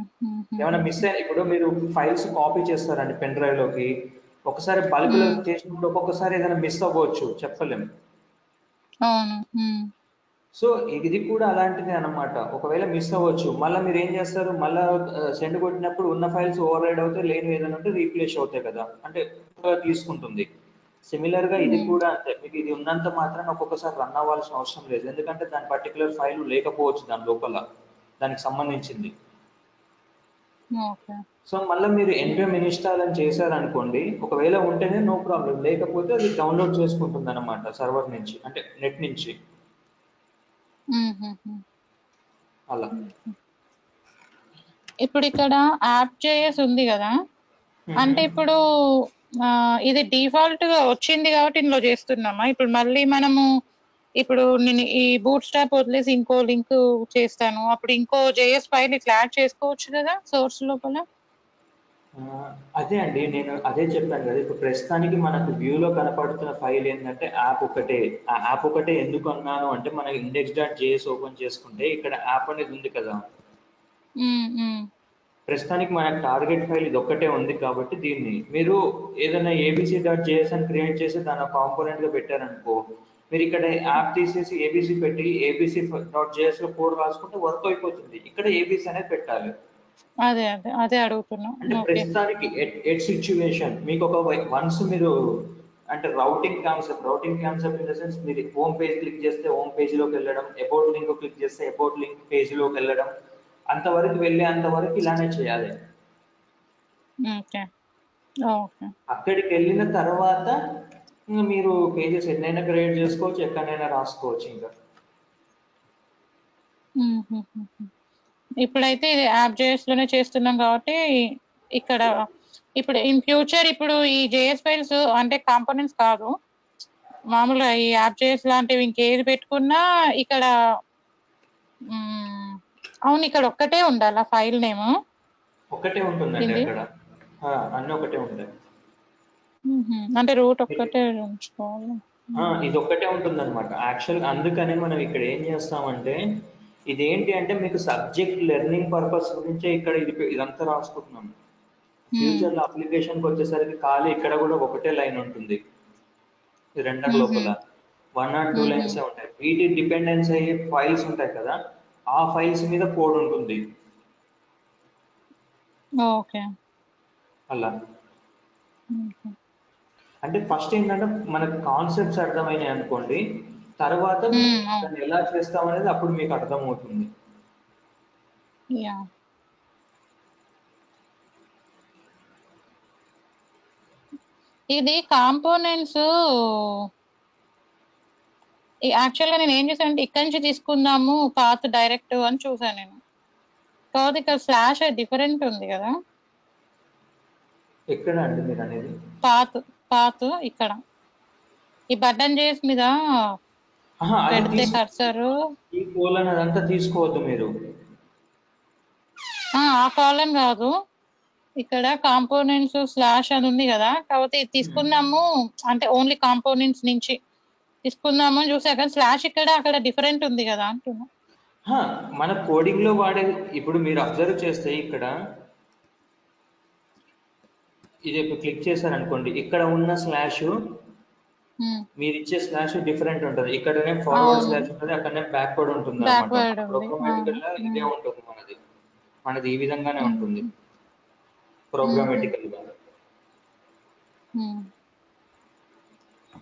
ఏమైనా మిస్ అయిన ఇప్పుడు మీరు ఫైల్స్ కాపీ చేస్తారండి పెన్ డ్రైవ్లోకి. ఒకసారి బల్క్లో. చేసినప్పుడు ఒక్కొక్కసారి ఏదైనా మిస్ అవ్వచ్చు చెప్పలేము. అవును. సో ఇది కూడా అలాంటిదే అన్నమాట. ఒకవేళ మిస్ అవ్వచ్చు మళ్ళీ మీరు ఏం చేస్తారు? మళ్ళీ సెండ్ కొట్టినప్పుడు ఉన్న ఫైల్స్ ఓవర్ రైడ్ అవుతాయి లేని ఏదైనా ఉంటే రీప్లేస్ అవుతాయి కదా. అంటే తీసుకుంటుంది. సిమిలర్గా ఇది. కూడా అంతే. మీకు ఇది ఉన్నంత మాత్రం ఒక్కొక్కసారి రన్ అవ్వాల్సిన అవసరం లేదు. ఎందుకంటే దాని పర్టికులర్ ఫైల్ లేకపోవచ్చు దాని లోపల. దానికి సంబంధించింది. సో మళ్ళీ మీరు ఎన్పిఎం ఇన్స్టాల్ అని చేశారనుకోండి ఒకవేళ ఉంటేనే నో ప్రాబ్లం. లేకపోతే అది డౌన్లోడ్ చేసుకుంటుంది అనమాట సర్వర్ నుంచి అంటే నెట్ నుంచి. అలా. ఇప్పుడు ఇక్కడ యాప్ జేఎస్ ఉంది కదా? అంటే ఇప్పుడు ఇది డిఫాల్ట్గా వచ్చింది కాబట్టి ఇందులో చేస్తున్నామా? ఇప్పుడు మళ్ళీ మనము ఇప్పుడు నేను ఈ బూట్ స్టాప్ వదిలేసి ఇంకో లింక్ చేస్తాను. అప్పుడు ఇంకో జేఎస్ ఫైల్ ఇట్లా యాడ్ చేసుకోవచ్చు కదా సోర్స్ లోపల? అదే అండి నేను అదే చెప్పాను కదా. ఇప్పుడు ప్రస్తుతానికి మనకు వ్యూలో కనపడుతున్న ఫైల్ ఏంటంటే యాప్ ఒకటే. ఆ యాప్ ఒకటే ఎందుకు అన్నాను అంటే మన ఇండెక్స్ డాట్ జేఎస్ ఓపెన్ చేసుకుంటే ఇక్కడ యాప్ అనేది ఉంది కదా. ప్రస్తుతానికి మన టార్గెట్ ఫైల్ ఇది ఒక్కటే ఉంది కాబట్టి దీన్ని మీరు ఏదైనా ఏబిసి డాట్ జేఎస్ అని క్రియేట్ చేసి దాని కాంపోనెంట్గా పెట్టారనుకో మీరు ఇక్కడ యాప్ తీసేసి ఏబిసి పెట్టి ఏబిసి డాట్ జేఎస్లో కోడ్ రాసుకుంటే వర్క్ అయిపోతుంది. ఇక్కడ ఏబిసి అనేది పెట్టాలి. అదే అదే అదే అడుగుతున్నా. అంటే ప్రస్తుతానికి ఎట్ సిచ్యువేషన్ మీకు ఒక వన్స్ మీరు అంటే routing concept routing concept in the sense మీరు హోమ్ పేజ్ క్లిక్ చేస్తే హోమ్ పేజ్లోకి వెళ్ళడం అబౌట్ లింక్ క్లిక్ చేస్తే అబౌట్ లింక్ పేజ్లోకి వెళ్ళడం అంతవరకు వెళ్ళే అంతవరకు ఇలానే చేయాలి. ఓకే ఓకే అక్కడికి వెళ్ళిన తర్వాత ఇంకా మీరు పేజెస్ ఎన్నైనా క్రియేట్ చేసుకోవచ్చు ఎక్కడైనా రాసుకోవచ్చు ఇంకా. ఇప్పుడైతే ఇది యాప్ జేఎస్లోనే చేస్తున్నాం కాబట్టి ఇక్కడ ఇప్పుడు ఇన్ ఫ్యూచర్ ఇప్పుడు ఈ జేఎస్ ఫైల్స్ అంటే కాంపోనెంట్స్ కాదు. మామూలుగా ఈ యాప్ జేఎస్ లాంటివి ఇంకేది పెట్టుకున్నా ఇక్కడ అవును ఇక్కడ ఒక్కటే ఉండాలా ఫైల్ నేమ్ ఒకటే ఉంటుందండి? అక్కడ. అన్నీ ఒకటే ఉంటాయి అంటే రూట్ ఒక్కటే ఉంచుకోవాలి. ఆ, ఇది ఒక్కటే ఉంటుంది అనమాట యాక్చువల్ అందుకనే మనం ఇక్కడ ఏం చేస్తామంటే ఇదేంటి అంటే మీకు సబ్జెక్ట్ లెర్నింగ్ పర్పస్ గురించే ఇక్కడ ఇది ఇదంతా రాసుకుంటున్నాం. ఫ్యూచర్లో అప్లికేషన్కి వచ్చేసరికి ఖాళీ ఇక్కడ కూడా ఒకటే లైన్ ఉంటుంది. ఈ రెండర్ లోపల. One or two. లైన్స్ ఉంటాయి. వీటి డిపెండెన్స్ అయ్యే ఫైల్స్ ఉంటాయి కదా ఆ ఫైల్స్ మీద కోడ్ ఉంటుంది. ఓకే. అలా. అంటే ఫస్ట్ ఏంటంటే మనకు కాన్సెప్ట్స్ అర్థమైనాయి అనుకోండి తర్వాత. దాన్ని ఎలా చేస్తాం అనేది అప్పుడు మీకు అర్థమవుతుంది. యా ఇది కాంపోనెంట్స్ యాక్చువల్గా నేను ఏం చేశాను అంటే ఇక్కడి నుంచి తీసుకుందాము పాత్ డైరెక్ట్ అని చూసాను నేను. కాదు ఇక్కడ స్లాష్ డిఫరెంట్ ఉంది కదా. ఎక్కడ అండి మీరు అనేది? పాత్ పాత్ ఇక్కడ. ఈ బటన్ చేసి మీద పెడితే కర్సర్. ఈ కోలన్ అదంతా తీసుకోవద్దు మీరు. ఆ కాలం కాదు. ఇక్కడ కాంపోనెంట్స్ స్లాష్ అని ఉంది కదా. కాకపోతే తీసుకుందాము అంటే ఓన్లీ కాంపోనెంట్స్ నుంచి తీసుకుందాము అని చూసా. కానీ స్లాష్ ఇక్కడ అక్కడ డిఫరెంట్ ఉంది కదా అంటున్నా. మన కోడింగ్లో వాడే ఇప్పుడు మీరు అబ్జర్వ్ చేస్తే ఇక్కడ ఇది క్లిక్ చేశారనుకోండి ఇక్కడ ఉన్న స్లాష్ మీరు ఇచ్చే స్లాష్ డిఫరెంట్ ఉంటుంది ఇక్కడనే ఫార్వర్డ్. స్లాష్ ఉంటుంది అక్కడనే బ్యాక్వర్డ్ ఉంటుంది. ప్రోగ్రామాటికల్ అవును. ఇదే. ఉంటుంది మనది మనది ఈ విధంగానే ఉమ్. ఉంటుంది ప్రోగ్రామాటికల్గా.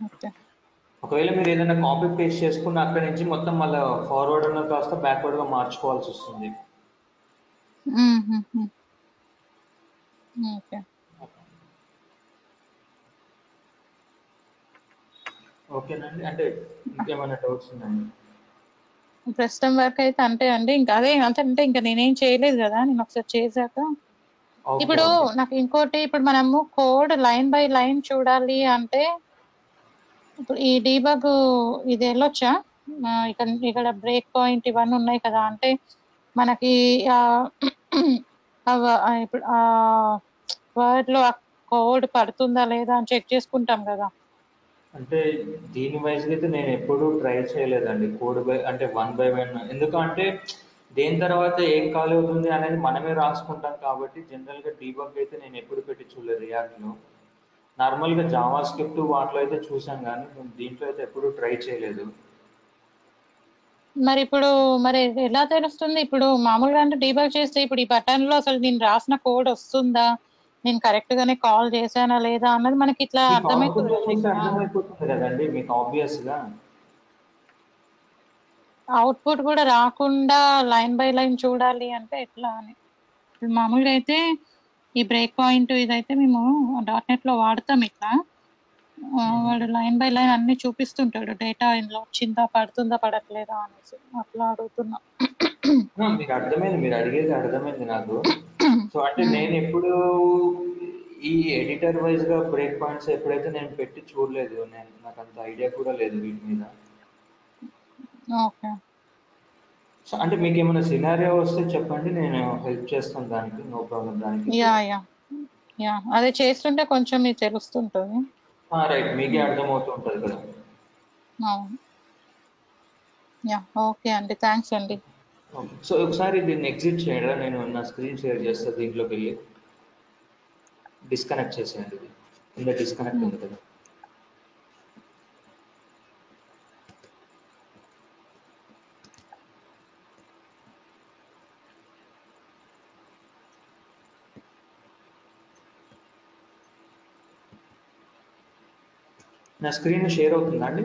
ఓకే ఒకవేళ మీరు ఏదైనా కాపీ పేస్ట్ చేసుకున్న అక్కడి నుంచి మొత్తం మళ్ళీ ఫార్వర్డ్ ఉన్న కాస్త బ్యాక్వర్డ్గా మార్చుకోవాల్సి వస్తుంది. ఓకే ఓకేనండి. అంటే ఇంకేమైనా డౌట్స్ ఉన్నాయండి ప్రస్తుతం వరకు అయితే అంతే అండి. ఇంకా అదే అంతే అంటే ఇంకా నేనేం చేయలేదు కదా నేను ఒకసారి చేశాక. ఇప్పుడు నాకు ఇంకోటి ఇప్పుడు మనము కోడ్ లైన్ బై లైన్ చూడాలి అంటే ఇప్పుడు ఈ డీబగ్ ఇది వెళ్ళొచ్చా? ఇక్కడ ఇక్కడ బ్రేక్ పాయింట్ ఇవన్నీ ఉన్నాయి కదా అంటే మనకి ఇప్పుడు వర్డ్లో ఆ కోడ్ పడుతుందా లేదా అని చెక్ చేసుకుంటాం కదా. అంటే దీని వైజ్ అయితే నేను ఎప్పుడూ ట్రై చేయలేదండి. కోడ్ బై అంటే వన్ బై వన్ ఎందుకంటే దేని తర్వాత ఏం ఖాళీ అవుతుంది అనేది మనమే రాసుకుంటాం కాబట్టి జనరల్గా డీబగ్ అయితే నేను ఎప్పుడు పెట్టి చూడలేదు రియాక్ట్లో నార్మల్గా జావా స్క్రిప్ట్ వాటిలో అయితే చూసాం కానీ దీంట్లో అయితే ఎప్పుడు ట్రై చేయలేదు. మరి ఇప్పుడు మరి ఎలా తెలుస్తుంది? ఇప్పుడు మామూలుగా అంటే డీబగ్ చేస్తే ఇప్పుడు ఈ బటన్లో అసలు నేను రాసిన కోడ్ వస్తుందా? నేను కరెక్ట్ గానే కాల్ చేశానా లేదా అన్నది మనకి ఇట్లా అర్థమైపోతుంది. కదండి మీకు ఆబ్వియస్గా అవుట్పుట్ కూడా రాకుండా లైన్ బై లైన్ చూడాలి అంటే ఎట్లా అని. మామూలుగా అయితే ఈ బ్రేక్ పాయింట్ ఇదైతే మేము డాట్ నెట్లో వాడతాం ఇట్లా. వాడు లైన్ బై లైన్ అన్ని చూపిస్తుంటాడు. డేటా ఇందులో వచ్చిందా పడుతుందా పడట్లేదా అనేసి. అట్లా అడుగుతున్నా. మీకు అర్థమైంది. మీరు అడిగేది అర్థమైంది నాకు. సో అంటే నేను ఎప్పుడు ఈ ఎడిటర్ వైజ్గా బ్రేక్ పాయింట్స్ ఎప్పుడైతే నేను పెట్టి చూడలేదు నేను నాకు అంత ఐడియా కూడా లేదు వీటి మీద. ఓకే. సో అంటే మీకు ఏమైనా సినారియో వస్తే చెప్పండి. నేను హెల్ప్ చేస్తాను దానికి. నో ప్రాబ్లం దానికి. Yeah yeah. యా. అదే చేస్తుంటే కొంచెం మీకు తెలుస్తుంటుంది. రైట్ మీకే అర్థమవుతూ ఉంటుంది కదా యా ఓకే అండి థ్యాంక్స్ అండి. సో ఒకసారి దీన్ని ఎగ్జిట్ చేయడా నేను నా స్క్రీన్ షేర్ చేస్తా దీంట్లోకి వెళ్ళి. డిస్కనెక్ట్ చేసేయండి ఇది. కింద డిస్కనెక్ట్ ఉంది కదా. నా స్క్రీన్ షేర్ అవుతుందా అండి?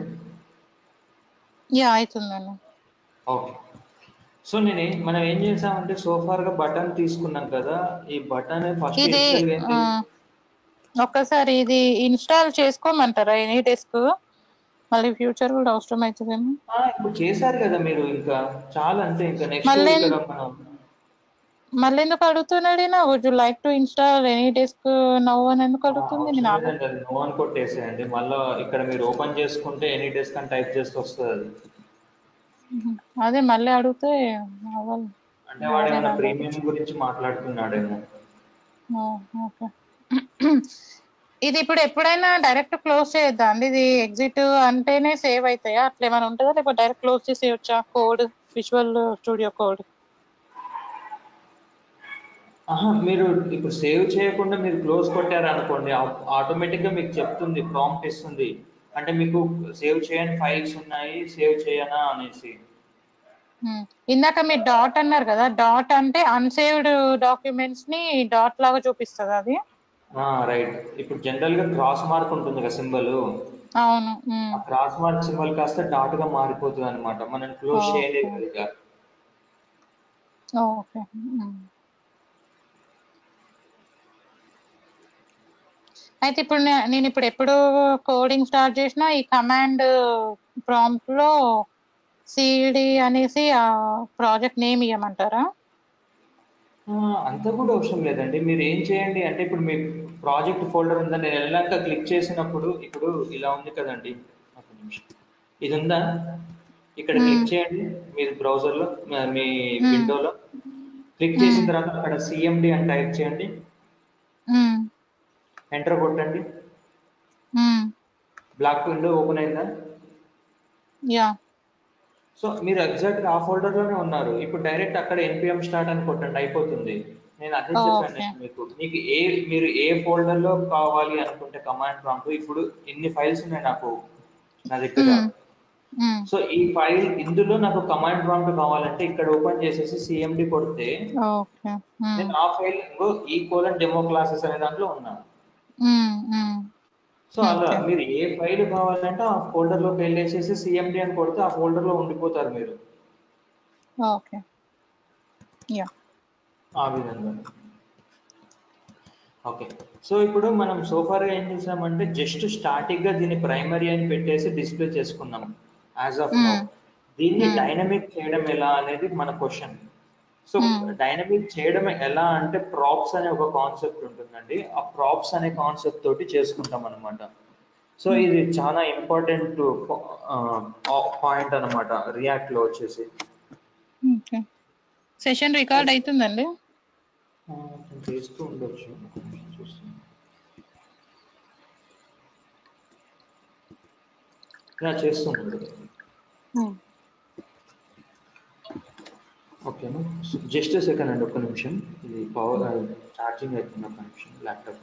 యా అవుతుందండి ఓకే సో నేను మనం ఏం చేసామంటే సోఫార్గా బటన్ తీసుకున్నాం కదా ఈ బటన్ ఫస్ట్ ఇది ఒక్కసారి ఇది ఇన్స్టాల్ చేసుకోమంటారా ఎనీ డెస్క్ మళ్ళీ ఫ్యూచర్ కూడా అవసరం అవుతుందేమో ఇప్పుడు చేశారు కదా మీరు ఇంకా. చాలా అంతే ఇంకా నెక్స్ట్ మళ్ళీ మళ్ళీ ఎందుకు అడుగుతున్నాడు ఈయన would you like to install AnyDesk now అని ఎందుకు అడుగుతుంది నేను నో అని కొట్టేసేయండి మళ్ళీ ఇక్కడ మీరు ఓపెన్ చేసుకుంటే ఎనీ డెస్క్ అని టైప్ చేస్తే వస్తుంది అది. అదే మళ్ళీ అడిగితే అవ్వాలి అంటే వాడు ఏమైనా ప్రీమియం గురించి మాట్లాడుతున్నాడేమో. ఓకే. ఇది ఇప్పుడు ఎప్పుడైనా డైరెక్ట్ క్లోజ్ చేయొద్దా అండి? ఇది ఎగ్జిట్ అంటేనే సేవ్ అవుతాయా అట్లా ఏమైనా ఉంటుందా? లేకపోతే డైరెక్ట్ క్లోజ్ చేసేయచ్చా? కోడ్ విజువల్ స్టూడియో కోడ్ మీరు ఇప్పుడు సేవ్ చేయకుండా మీరు క్లోజ్ కొట్టారు అనుకోండి ఆటోమేటిక్గా మీకు చెప్తుంది ప్రాంప్ట్ ఇస్తుంది. అంటే మీకు సేవ్ చేయని ఫైల్స్ ఉన్నాయి సేవ్ చేయనా అనేసి. ఇందాక మీరు డాట్ అన్నారు కదా డాట్ అంటే అన్సేవ్డ్ డాక్యుమెంట్స్ని డాట్ లాగా చూపిస్తుంది అది? రైట్. ఇప్పుడు జనరల్గా క్రాస్ మార్క్ ఉంటుంది కదా సింబల్. అవును క్రాస్ మార్క్ సింబల్ కాస్త డాట్గా మారిపోతుంది అనమాట మనం క్లోజ్ చేయలేదు ఇక. ఓకే. అయితే ఇప్పుడు నేను ఇప్పుడు ఎప్పుడు కోడింగ్ స్టార్ట్ చేసినా ఈ కమాండ్ ప్రాంప్ట్లో సిడి అనేసి ఆ ప్రాజెక్ట్ నేమ్ ఇవ్వమంటారా అంత కూడా అవసరం లేదండి. మీరు ఏం చేయండి అంటే ఇప్పుడు మీ ప్రాజెక్ట్ ఫోల్డర్ ఉందని నేను వెళ్ళాక క్లిక్ చేసినప్పుడు ఇప్పుడు ఇలా ఉంది కదండి. ఒక నిమిషం. ఇది ఉందా ఇక్కడ. క్లిక్ చేయండి. మీ బ్రౌజర్లో మీ మ్మ్. విండోలో క్లిక్ చేసిన తర్వాత అక్కడ సిఎండి అని టైప్ చేయండి. ఎంటర్ కొట్టండి. బ్లాక్ విండో ఓపెన్ అయిందా యా సో మీరు ఎగ్జాక్ట్ ఆ ఫోల్డర్లోనే ఉన్నారు ఇప్పుడు డైరెక్ట్ అక్కడ ఎన్పిఎం స్టార్ట్ అని కొట్టండి అయిపోతుంది నేను అదే Oh, చెప్పాను మీకు మీకు ఏ మీరు ఏ ఫోల్డర్లో కావాలి అనుకుంటే కమాండ్ ప్రాంప్ట్ ఇప్పుడు ఇన్ని ఫైల్స్ ఉన్నాయి నాకు నా దగ్గర మ్మ్. మ్మ్. సో ఈ ఫైల్ ఇందులో నాకు కమాండ్ ప్రాంప్ట్ కావాలంటే ఇక్కడ ఓపెన్ చేసేసి సిఎండి కొడితే మ్మ్. నేను ఆ ఫైల్ ఇంకో ఈ కోలన్ డెమో క్లాసెస్ అనే దాంట్లో ఉన్నాను. సో అలా. మీరు ఏ ఫైల్ కావాలంటే ఆ ఫోల్డర్లోకి వెళ్ళేసేసి సిఎండి అని కొడితే ఆ ఫోల్డర్లో ఉండిపోతారు మీరు. ఓకే. యా. ఆ విధంగా. ఓకే. సో ఇప్పుడు మనం సోఫార్ ఏం చేసామంటే జస్ట్ స్టాటిక్గా దీన్ని ప్రైమరీ అని పెట్టేసి డిస్ప్లే చేసుకున్నాం యాజ్ ఆఫ్. దీన్ని. డైనమిక్ చేయడం ఎలా అనేది మన క్వశ్చన్ సో Hmm. డైనమిక్ చేయడం ఎలా అంటే ప్రాప్స్ అనే ఒక కాన్సెప్ట్ ఉంటుందండి. ఆ ప్రాప్స్ అనే కాన్సెప్ట్ తోటి చేసుకుంటాం అనమాట సో ఇది చాలా ఇంపార్టెంట్ పాయింట్ అన్నమాట. రియాక్ట్లో వచ్చేసి. సెషన్ రికార్డ్ అవుతుందండి చేస్తూ ఉండొచ్చు. చేస్తున్నాడు ఓకేనా జస్ట్ సెకండ్ అండి ఒక్క నిమిషం ఇది పవర్ ఛార్జింగ్ అవుతుంది ఒక నిమిషం ల్యాప్టాప్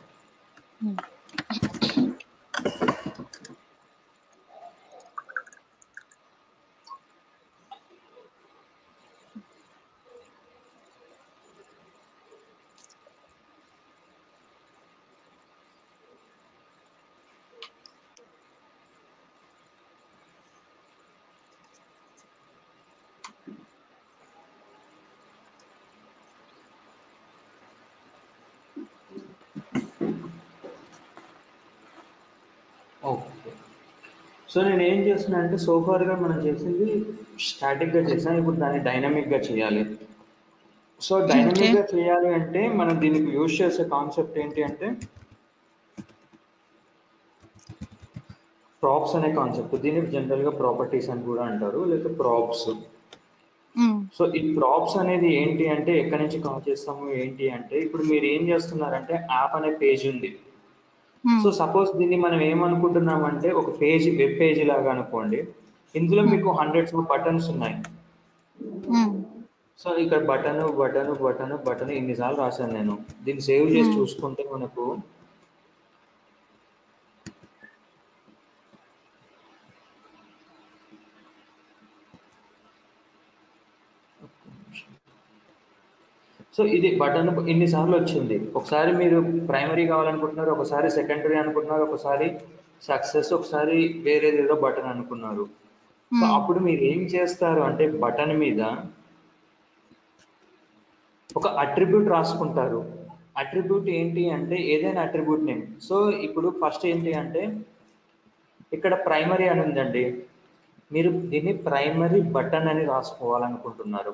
ఓకే సో నేను ఏం చేస్తున్నా అంటే సోఫార్గా మనం చేసింది స్టాటిక్గా చేసాం ఇప్పుడు దాన్ని డైనమిక్గా చేయాలి. సో డైనమిక్గా చేయాలి అంటే మనం దీనికి యూజ్ చేసే కాన్సెప్ట్ ఏంటి అంటే ప్రాప్స్ అనే కాన్సెప్ట్ దీన్ని జనరల్గా ప్రాపర్టీస్ అని కూడా అంటారు లేదా ప్రాప్స్ సో ఈ ప్రాప్స్ అనేది ఏంటి అంటే ఎక్కడి నుంచి కాల్ చేస్తాము ఏంటి అంటే ఇప్పుడు మీరు ఏం చేస్తున్నారంటే యాప్ అనే పేజ్ ఉంది. సో సపోజ్ దీన్ని మనం ఏమనుకుంటున్నామంటే ఒక పేజ్ వెబ్ పేజ్ లాగా అనుకోండి. ఇందులో మీకు హండ్రెడ్స్ ఆఫ్ బటన్స్ ఉన్నాయి. సో ఇక్కడ బటన్ బటన్ బటన్ బటన్ ఇన్నిసార్లు రాశాను నేను. దీన్ని సేవ్ చేసి Hmm. చూసుకుంటే మనకు సో ఇది బటన్ ఇన్నిసార్లు వచ్చింది. ఒకసారి మీరు ప్రైమరీ కావాలనుకుంటున్నారు ఒకసారి సెకండరీ అనుకుంటున్నారు ఒకసారి సక్సెస్ ఒకసారి వేరేది ఏదో బటన్ అనుకున్నారు. So Hmm. అప్పుడు మీరు ఏం చేస్తారు అంటే బటన్ మీద ఒక అట్రిబ్యూట్ రాసుకుంటారు. అట్రిబ్యూట్ ఏంటి అంటే ఏదైనా అట్రిబ్యూట్ నేమ్ సో ఇప్పుడు ఫస్ట్ ఏంటి అంటే ఇక్కడ ప్రైమరీ అని ఉందండి. మీరు దీన్ని ప్రైమరీ బటన్ అని రాసుకోవాలనుకుంటున్నారు.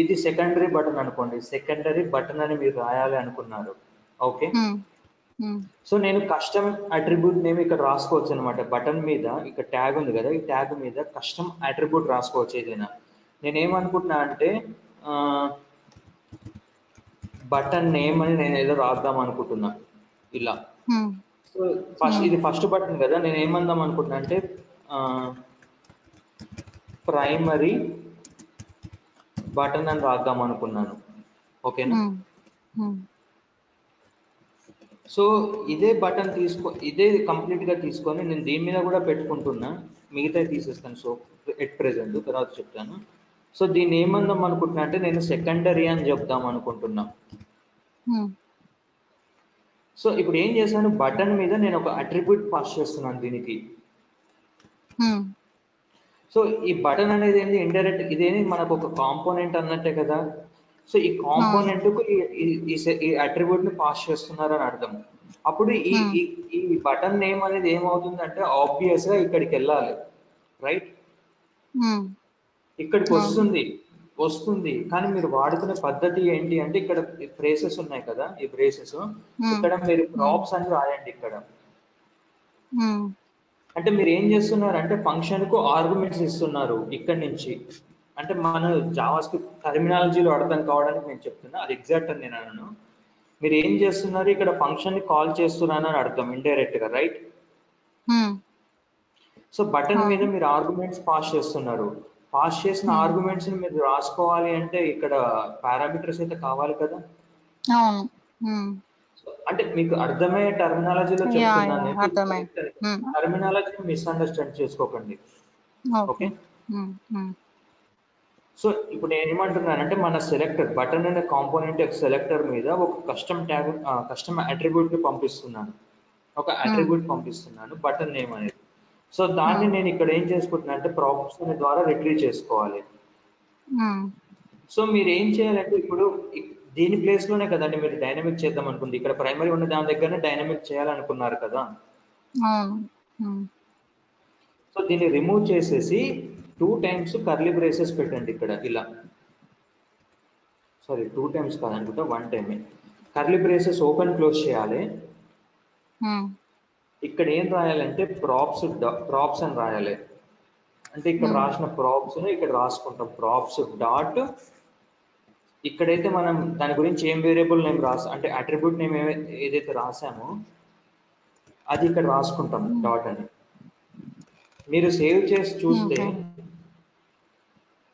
ఇది సెకండరీ బటన్ అనుకోండి. సెకండరీ బటన్ అని మీరు రాయాలి అనుకున్నారు. ఓకే సో నేను కస్టమ్ అట్రిబ్యూట్ నేమ్ ఇక్కడ రాసుకోవచ్చు అనమాట బటన్ మీద ఇక్కడ ట్యాగ్ ఉంది కదా. ఈ ట్యాగ్ మీద కస్టమ్ అట్రిబ్యూట్ రాసుకోవచ్చు ఏదైనా. నేను ఏమనుకుంటున్నా అంటే బటన్ నేమ్ అని నేను ఏదో రాద్దాం అనుకుంటున్నా. ఇలా. సో ఫస్ట్ ఇది ఫస్ట్ బటన్ కదా. నేను ఏమందాం అనుకుంటున్నా అంటే ప్రైమరీ బటన్ అని రాద్దాం అనుకున్నాను. ఓకేనా? సో ఇదే బటన్ తీసుకో ఇదే కంప్లీట్గా తీసుకొని నేను దీని మీద కూడా పెట్టుకుంటున్నా. మిగతా తీసేస్తాను. సో ఎట్ ప్రెసెంట్ తర్వాత చెప్తాను. సో దీన్ని ఏమందాం అనుకుంటున్నా అంటే నేను సెకండరీ అని చెప్దాం అనుకుంటున్నా. సో ఇప్పుడు ఏం చేశాను? బటన్ మీద నేను ఒక అట్రిబ్యూట్ పాస్ చేస్తున్నాను దీనికి. సో ఈ బటన్ అనేది ఏంటి ఇండైరెక్ట్ ఇదేంటి మనకు ఒక కాంపోనెంట్ అన్నట్టే కదా. సో ఈ కాంపోనెంట్కు ఈ అట్రిబ్యూట్ని పాస్ చేస్తున్నారు అని అర్థం. అప్పుడు ఈ ఈ బటన్ నేమ్ అనేది ఏమవుతుందంటే ఆబ్వియస్గా ఇక్కడికి వెళ్ళాలి. రైట్ ఇక్కడికి వస్తుంది. వస్తుంది. కానీ మీరు వాడుతున్న పద్ధతి ఏంటి అంటే ఇక్కడ బ్రేసెస్ ఉన్నాయి కదా ఈ బ్రేసెస్ ఇక్కడ మీరు ప్రాప్స్ అని రాయండి ఇక్కడ. అంటే మీరు ఏం చేస్తున్నారు? అంటే ఫంక్షన్కు ఆర్గ్యుమెంట్స్ ఇస్తున్నారు ఇక్కడ నుంచి. అంటే మన జావా స్క్రిప్ట్ టర్మినాలజీలో అర్థం కావడానికి నేను చెప్తున్నా. అది ఎగ్జాక్ట్ అని నేను అన్నాను మీరు ఏం చేస్తున్నారు? ఇక్కడ ఫంక్షన్ని కాల్ చేస్తున్నాను అని అర్థం ఇండైరెక్ట్గా రైట్ సో బటన్ మీద మీరు ఆర్గ్యుమెంట్స్ పాస్ చేస్తున్నారు. పాస్ చేసిన. ఆర్గ్యుమెంట్స్ మీరు రాసుకోవాలి అంటే ఇక్కడ పారామీటర్స్ అయితే కావాలి కదా? అంటే మీకు అర్థమయ్యే టర్మినాలజీలో చెప్తున్నాను. Hmm. టర్మినాలజీ మిస్అండర్స్టాండ్ చేసుకోకండి. Okay okay um, um, so ఇప్పుడు నేను ఏమంటున్నానంటే మన సెలెక్టర్ బటన్ అనే కాంపోనెంట్ యొక్క సెలెక్టర్ మీద ఒక కస్టమ్ ట్యాగ్ కస్టమ్ అట్రిబ్యూట్ని పంపిస్తున్నాను. ఒక అట్రిబ్యూట్ పంపిస్తున్నాను బటన్ నేమ్ అనేది. సో దాన్ని Hmm. నేను ఇక్కడ ఏం చేసుకుంటున్నా అంటే ప్రాపర్టీస్ అనే ద్వారా రిట్రీవ్ చేసుకోవాలి. సో మీరు ఏం చేయాలంటే ఇప్పుడు దీని ప్లేస్లోనే కదండి మీరు డైనమిక్ చేద్దాం అనుకుంది. ఇక్కడ ప్రైమరీ ఉన్న దాని దగ్గరనే డైనమిక్ చేయాలనుకున్నారు కదా. సో దీన్ని రిమూవ్ చేసేసి టూ టైమ్స్ కర్లీ బ్రేసెస్ పెట్టండి ఇక్కడ ఇలా. సారీ టూ టైమ్స్ కాదనుకుంటా వన్ టైమే కర్లీ బ్రేసెస్ ఓపెన్ క్లోజ్ చేయాలి. ఇక్కడ ఏం రాయాలంటే ప్రాప్స్ ప్రాప్స్ అని రాయాలి. అంటే ఇక్కడ. రాసిన ప్రాప్స్ ఇక్కడ రాసుకుంటాం. ప్రాప్స్ డాట్ ఇక్కడైతే మనం దాని గురించి ఏం వేరియబుల్ నేమ్ రాసా అంటే అట్రిబ్యూట్ నేమ్ ఏదైతే రాసామో అది ఇక్కడ రాసుకుంటాం Hmm. డాట్ అని. మీరు సేవ్ చేసి చూస్తే Okay.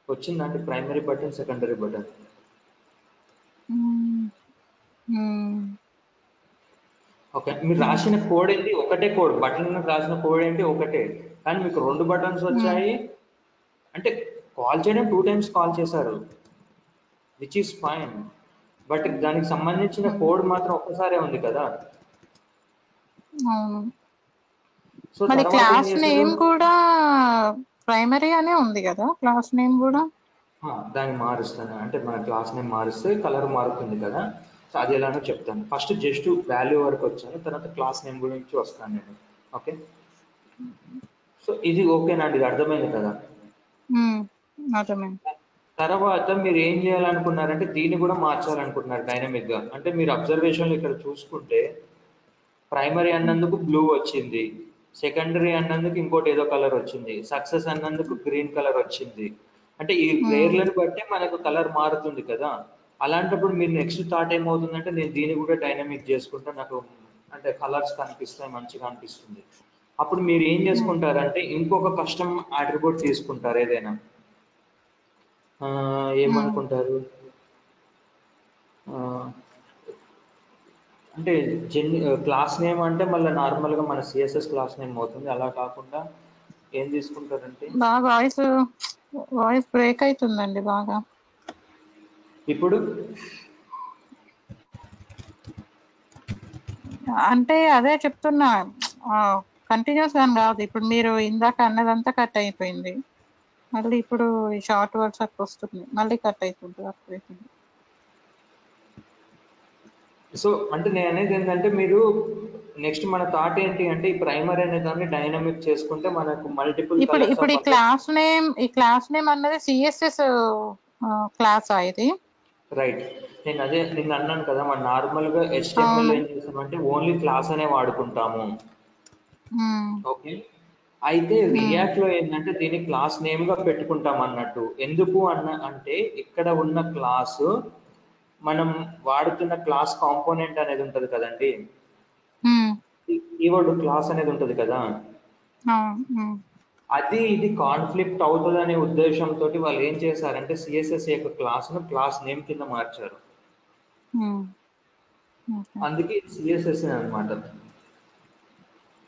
వచ్చిందంటే primary button secondary button okay మీరు రాసిన కోడ్ ఏంటి? ఒకటే కోడ్ బటన్ రాసిన కోడ్ ఏంటి? ఒకటే. కానీ మీకు రెండు బటన్స్ వచ్చాయి. అంటే కాల్ చేయడం టూ టైమ్స్ కాల్ చేశారు. విచ్ ఈస్ ఫైన్ బట్ దానికి సంబంధించిన కోడ్ మాత్రం ఒక్కసారే ఉంది కదా. సో మరి క్లాస్? నేమ్ కూడా ప్రైమరీ అనే ఉంది కదా క్లాస్ నేమ్ కూడా? దాన్ని మారుస్తాను. అంటే మన క్లాస్ నేమ్ మారుస్తే కలర్ మారుతుంది కదా. సో అది ఎలానో చెప్తాను. ఫస్ట్ జస్ట్ వాల్యూ వరకు వచ్చాను. తర్వాత క్లాస్ నేమ్ గురించి వస్తాను నేను. ఓకే సో ఇది ఓకేనండి ఇది అర్థమైంది కదా? అర్థమైంది. తర్వాత మీరు ఏం చేయాలనుకున్నారంటే దీన్ని కూడా మార్చాలనుకుంటున్నారు డైనమిక్గా. అంటే మీరు అబ్జర్వేషన్ ఇక్కడ చూసుకుంటే ప్రైమరీ అన్నందుకు బ్లూ వచ్చింది. సెకండరీ అన్నందుకు ఇంకోటి ఏదో కలర్ వచ్చింది. సక్సెస్ అన్నందుకు గ్రీన్ కలర్ వచ్చింది. అంటే ఈ ప్లేయర్లను బట్టి మనకు కలర్ మారుతుంది కదా. అలాంటప్పుడు మీరు నెక్స్ట్ థాట్ ఏమవుతుందంటే నేను దీన్ని కూడా డైనమిక్ చేసుకుంటే నాకు అంటే కలర్స్ కనిపిస్తాయి మంచిగా అనిపిస్తుంది. అప్పుడు మీరు ఏం చేసుకుంటారంటే ఇంకొక కస్టమ్ అట్రిబ్యూట్ తీసుకుంటారు ఏదైనా. ఏమనుకుంటారు? అంటే జెన్ క్లాస్ నేమ్ అంటే మళ్ళీ నార్మల్గా మన సిఎస్ఎస్ క్లాస్ నేమ్ అవుతుంది. అలా కాకుండా ఏం తీసుకుంటారంటే? బాగా వాయిస్ వాయిస్ బ్రేక్ అవుతుందండి బాగా. ఇప్పుడు? అంటే అదే చెప్తున్నా. కంటిన్యూస్గా కాదు. ఇప్పుడు మీరు ఇందాక అన్నదంతా కట్ అయిపోయింది. మళ్ళీ ఇప్పుడు ఈ షార్ట్ అట్లా వస్తుంది. మళ్ళీ కట్ అవుతుంది అట్లా అవుతుంది సో అంటే నేను అనేది ఏంటంటే మీరు నెక్స్ట్ మన థాట్ ఏంటి అంటే ఈ ప్రైమరీ అనే దాన్ని డైనమిక్ చేసుకుంటే మనకు మల్టిపుల్ ఇప్పుడు ఇప్పుడు ఈ క్లాస్ నేమ్ ఈ క్లాస్ నేమ్ అన్నది సిఎస్ఎస్ క్లాస్ ఇది? రైట్. నేను అదే నిన్న అన్నాను కదా మన నార్మల్గా HTML. ఏం చేస్తామంటే ఓన్లీ క్లాస్ అనే వాడుకుంటాము. ఓకే? అయితే రియాక్ట్లో ఏంటంటే దీన్ని క్లాస్ నేమ్గా పెట్టుకుంటాం అన్నట్టు. ఎందుకు అన్న అంటే ఇక్కడ ఉన్న క్లాస్ మనం వాడుతున్న క్లాస్ కాంపోనెంట్ అనేది ఉంటది కదండి. కీవర్డ్ క్లాస్ అనేది ఉంటది కదా. అది ఇది కాన్ఫ్లిక్ట్ అవుతుంది అనే ఉద్దేశంతో వాళ్ళు ఏం చేశారంటే సిఎస్ఎస్ యొక్క క్లాస్ను క్లాస్ నేమ్ కింద మార్చారు. అందుకే సిఎస్ఎస్ అన్నమాట.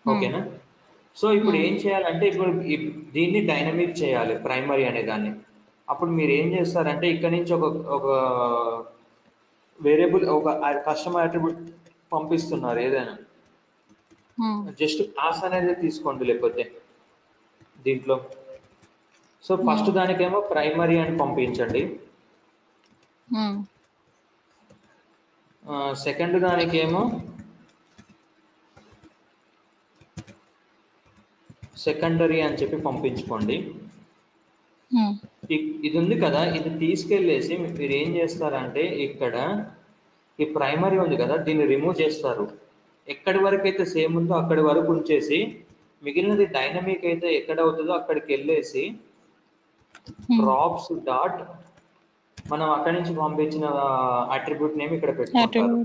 ఓకేనా? సో ఇప్పుడు ఏం చేయాలంటే ఇప్పుడు దీన్ని డైనమిక్ చేయాలి ప్రైమరీ అనే దాన్ని. అప్పుడు మీరు ఏం చేస్తారంటే ఇక్కడ నుంచి ఒక ఒక వేరియబుల్ ఒక కస్టమర్ అట్రిబ్యూట్ పంపిస్తున్నారు ఏదైనా. జస్ట్ క్లాస్ అనేది తీసుకోండి లేకపోతే దీంట్లో. సో ఫస్ట్ దానికేమో ప్రైమరీ అని పంపించండి. సెకండ్ దానికేమో సెకండరీ అని చెప్పి పంపించుకోండి. ఇది ఉంది కదా ఇది తీసుకెళ్ళేసి మీరు ఏం చేస్తారంటే ఇక్కడ ఈ ప్రైమరీ ఉంది కదా దీన్ని రిమూవ్ చేస్తారు. ఎక్కడి వరకు అయితే సేమ్ ఉందో అక్కడి వరకు ఉంచేసి మిగిలినది డైనమిక్ అయితే ఎక్కడ అవుతుందో అక్కడికి వెళ్ళేసి ఉమ్. ప్రాప్స్ డాట్ మనం అక్కడి నుంచి పంపించిన అట్రిబ్యూట్ నేమ్ ఇక్కడ పెట్టుకుంటారు.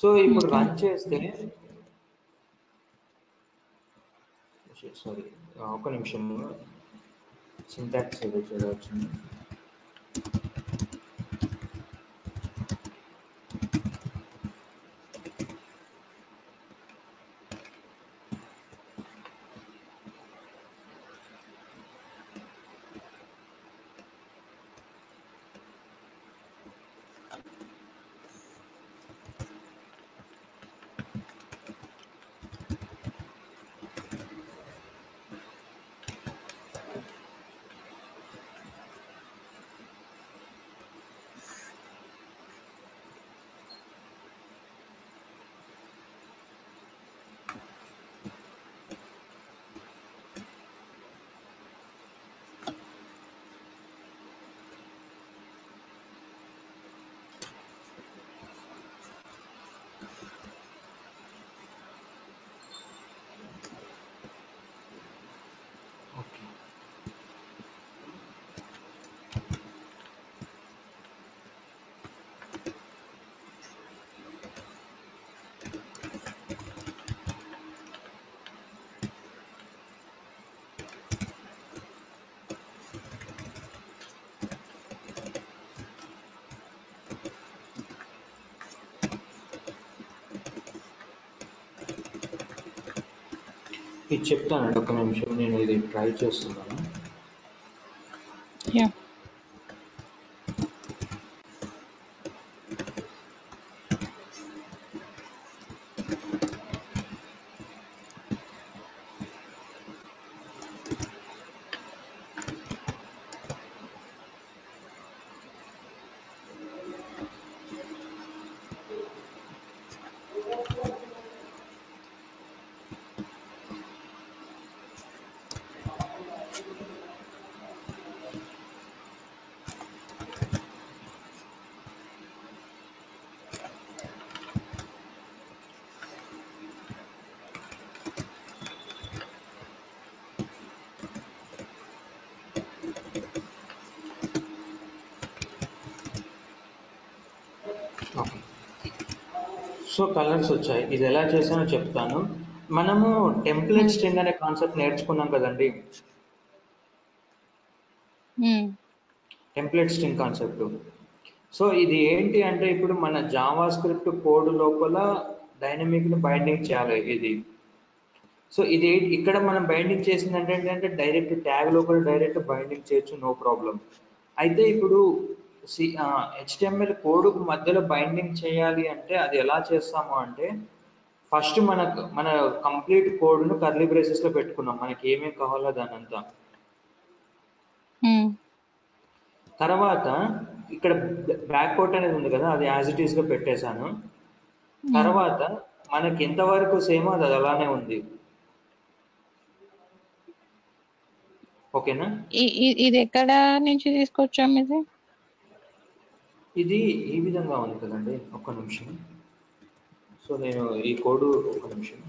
సో ఇప్పుడు రన్ చేస్తే sorry, uh, syntax ఇది చెప్తానండి ఒక నిమిషం. నేను ఇది ట్రై చేస్తున్నాను యా ఓకే సో కలర్స్ వచ్చాయి. ఇది ఎలా చేసానో చెప్తాను. మనము టెంప్లెట్ స్ట్రింగ్ అనే కాన్సెప్ట్ నేర్చుకున్నాం కదండి. టెంప్లెట్ స్ట్రింగ్ కాన్సెప్ట్ సో ఇది ఏంటి అంటే ఇప్పుడు మన జావా స్క్రిప్ట్ కోడ్ లోపల డైనమిక్ని బైండింగ్ చేయాలి ఇది. సో ఇది ఇక్కడ మనం బైండింగ్ చేసింది అంటే ఏంటంటే డైరెక్ట్ ట్యాగ్ లోపల డైరెక్ట్ బైండింగ్ చేయొచ్చు నో ప్రాబ్లం అయితే ఇప్పుడు సి హెచ్టిఎంఎల్ కోడ్ మధ్యలో బైండింగ్ చేయాలి అంటే అది ఎలా చేస్తాము అంటే ఫస్ట్ మనకు మన కంప్లీట్ కోడ్ను కర్లీ బ్రేసెస్లో పెట్టుకున్నాం. మనకి ఏమేమి కావాలో దానంతా. మ్మ్. తర్వాత ఇక్కడ బ్యాక్ కోట్ అనేది ఉంది కదా అది యాజ్ ఇట్ ఈస్గా పెట్టేశాను. తర్వాత మనకి ఎంతవరకు సేమో అది అలానే ఉంది. ఓకేనా ఇది ఎక్కడ నుంచి తీసుకొచ్చాం ఇది? ఇది ఈ విధంగా ఉంది కదండి. ఒక్క నిమిషం. సో నేను ఈ కోడ్ ఒక నిమిషం.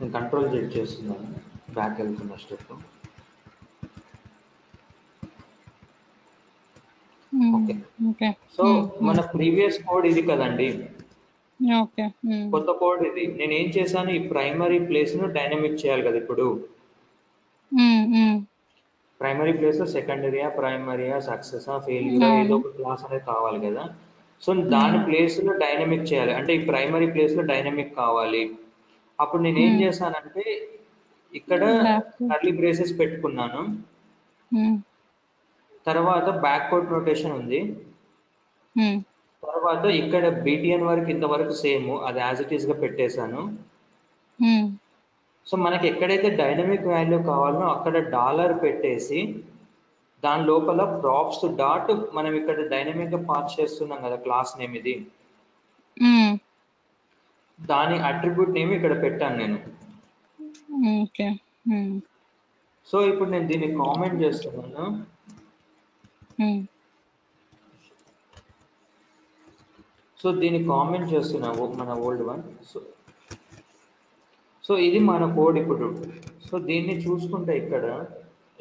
నేను కంట్రోల్ జెడ్ చేస్తున్నాను. బ్యాక్ వెళ్తున్న స్టెప్. ఓకే ఓకే సో మన ప్రీవియస్ కోడ్ ఇది కదండి. కొత్త కోడ్ ఇది నేను ఏం చేశాను ఈ ప్రైమరీ ప్లేస్ను డైనమిక్ చేయాలి కదా ఇప్పుడు. ప్రైమరీ ప్లేస్లో సెకండరీయా ప్రైమరీయా సక్సెస్ ఫెయిల్యూర్. ఏదో ఒక క్లాస్ అనేది కావాలి కదా సో దాని ప్లేస్లో డైనమిక్ చేయాలి అంటే ఈ ప్రైమరీ ప్లేస్లో డైనమిక్ కావాలి అప్పుడు నేను ఏం Hmm. చేశానంటే ఇక్కడ. కర్లీ బ్రేసెస్ పెట్టుకున్నాను. తర్వాత బ్యాక్వర్డ్ నోటేషన్ ఉంది. తర్వాత ఇక్కడ బీటీఎన్ వరకు ఇంతవరకు సేమ్ అది యాజ్ ఇట్ ఈస్గా పెట్టేశాను. సో మనకి ఎక్కడైతే డైనమిక్ వాల్యూ కావాలో అక్కడ డాలర్ పెట్టేసి దాని లోపల ప్రాప్స్ డాట్ మనం ఇక్కడ డైనమిక్గా పాస్ చేస్తున్నాం కదా క్లాస్ నేమ్ ఇది. దాని అట్రిబ్యూట్ నేమ్ ఇక్కడ పెట్టాను నేను. సో ఇప్పుడు నేను దీన్ని కామెంట్ చేస్తున్నాను మ్మ్. సో దీన్ని కామెంట్ చేస్తున్నా మన ఓల్డ్ వన్ సో సో ఇది మన కోడ్ ఇప్పుడు. సో దీన్ని చూసుకుంటే ఇక్కడ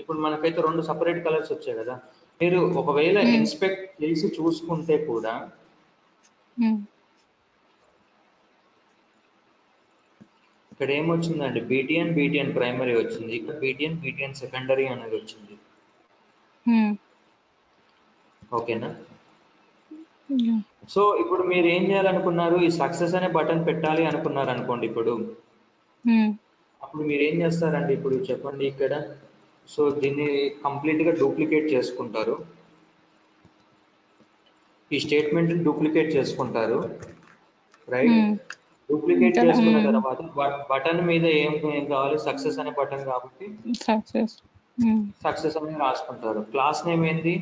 ఇప్పుడు మనకైతే రెండు సపరేట్ కలర్స్ వచ్చాయి కదా. మీరు ఒకవేళ Hmm. ఇన్స్పెక్ట్ చేసి చూసుకుంటే కూడా మ్మ్. ఇక్కడ ఏమొచ్చిందండి? బీటీఎన్ బీటీఎన్ ప్రైమరీ వచ్చింది. ఇక్కడ బీటీఎన్ బీటీఎన్ సెకండరీ అనేది వచ్చింది. ఓకేనా yeah. సో ఇప్పుడు మీరు ఏం చేయాలనుకున్నారు? ఈ సక్సెస్ అనే బటన్ పెట్టాలి అనుకున్నారు అనుకోండి ఇప్పుడు అప్పుడు మీరు ఏం చేస్తారండి? ఇప్పుడు చెప్పండి ఇక్కడ. సో దీన్ని complete గా డూప్లికేట్ చేసుకుంటారు. ఈ స్టేట్మెంట్ డూప్లికేట్ చేసుకుంటారు. రైట్ డూప్లికేట్ చేసుకున్న. తర్వాత బటన్ మీద ఏం ఏం కావాలి? సక్సెస్ అనే బటన్ కాబట్టి సక్సెస్ సక్సెస్ అని రాసుకుంటారు. క్లాస్ నేమ్ ఏంది?